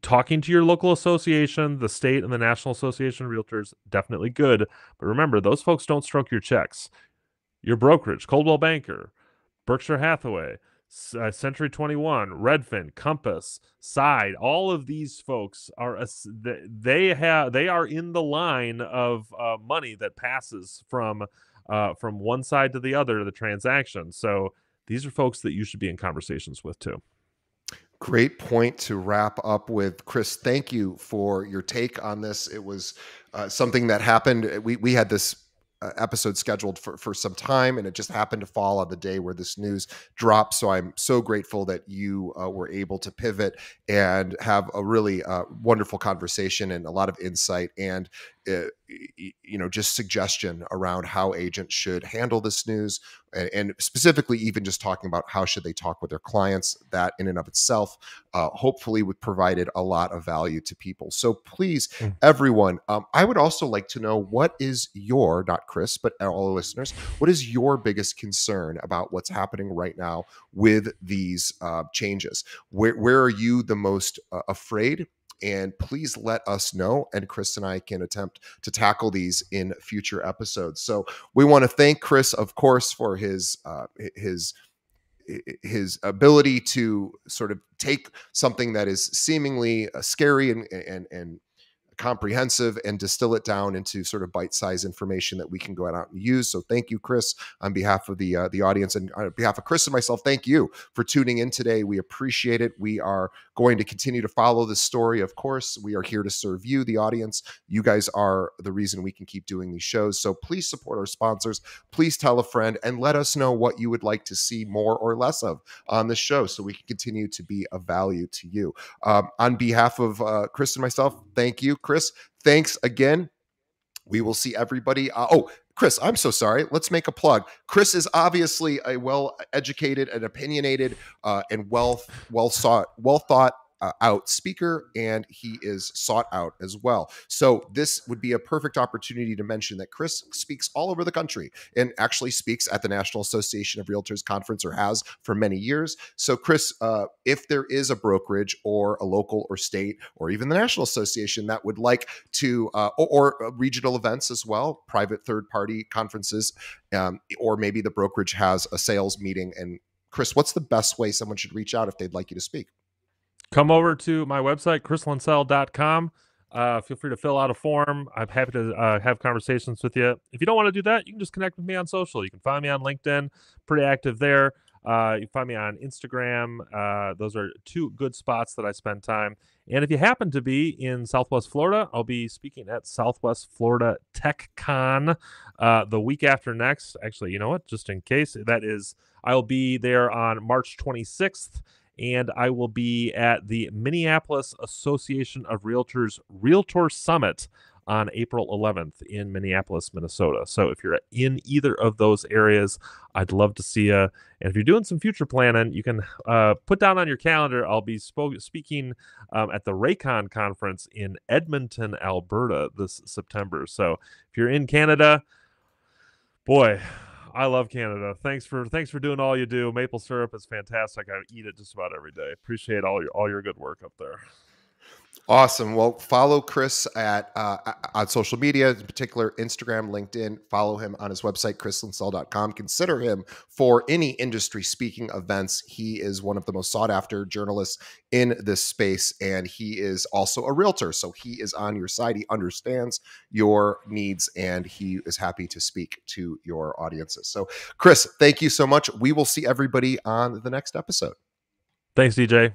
talking to your local association, the state and the National Association of Realtors, definitely good. But remember, those folks don't stroke your checks your brokerage, Coldwell Banker, Berkshire Hathaway, uh, Century 21, Redfin, Compass, Side, all of these folks are they have they are in the line of uh, money that passes from uh, from one side to the other of the transaction. So these are folks that you should be in conversations with too. Great point to wrap up with, Chris. Thank you for your take on this. It was uh, something that happened. We we had this episode scheduled for, for some time, and it just happened to fall on the day where this news dropped. So I'm so grateful that you uh, were able to pivot and have a really uh, wonderful conversation and a lot of insight. And uh, you know just suggestion around how agents should handle this news and, and, specifically even just talking about how should they talk with their clients that in and of itself uh, hopefully would provided a lot of value to people so please mm. everyone um, i would also like to know what is your not chris but all the listeners what is your biggest concern about what's happening right now with these uh, changes where, where are you the most uh, afraid and please let us know. And Chris and I can attempt to tackle these in future episodes. So we want to thank Chris, of course, for his uh, his his ability to sort of take something that is seemingly uh, scary and and and comprehensive and distill it down into sort of bite-sized information that we can go out and use. So thank you, Chris, on behalf of the uh, the audience and on behalf of Chris and myself. Thank you for tuning in today. We appreciate it. We are going to continue to follow this story. Of course, we are here to serve you, the audience. You guys are the reason we can keep doing these shows. So please support our sponsors. Please tell a friend and let us know what you would like to see more or less of on the show, so we can continue to be of value to you. Um, on behalf of uh, Chris and myself, thank you, Chris. Chris, thanks again. We will see everybody. Uh, oh, Chris, I'm so sorry. Let's make a plug. Chris is obviously a well educated and opinionated uh, and well well sought, well thought uh, out speaker and he is sought out as well. So this would be a perfect opportunity to mention that Chris speaks all over the country and actually speaks at the National Association of Realtors conference or has for many years. So Chris, uh, if there is a brokerage or a local or state or even the National Association that would like to uh, or, or, regional events as well, private third party conferences, um, or maybe the brokerage has a sales meeting and Chris, what's the best way someone should reach out if they'd like you to speak? Come over to my website, chrislinsell.com. Uh, feel free to fill out a form. I'm happy to uh, have conversations with you. If you don't want to do that, you can just connect with me on social. You can find me on LinkedIn, pretty active there. Uh, you can find me on Instagram. Uh, those are two good spots that I spend time. And if you happen to be in Southwest Florida, I'll be speaking at Southwest Florida Tech Con uh, the week after next. Actually, you know what? Just in case, that is, I'll be there on March 26th and I will be at the Minneapolis Association of Realtors Realtor Summit on April 11th in Minneapolis, Minnesota. So if you're in either of those areas, I'd love to see you. And if you're doing some future planning, you can uh, put down on your calendar. I'll be spo- speaking um, at the Raycon conference in Edmonton, Alberta this September. So if you're in Canada, boy, I love Canada. Thanks for thanks for doing all you do. Maple syrup is fantastic. I eat it just about every day. Appreciate all your all your good work up there. Awesome. Well, follow Chris at uh, on social media, in particular Instagram, LinkedIn. Follow him on his website, chrislinsell.com. Consider him for any industry speaking events. He is one of the most sought after journalists in this space, and he is also a realtor. So he is on your side. He understands your needs, and he is happy to speak to your audiences. So, Chris, thank you so much. We will see everybody on the next episode. Thanks, DJ.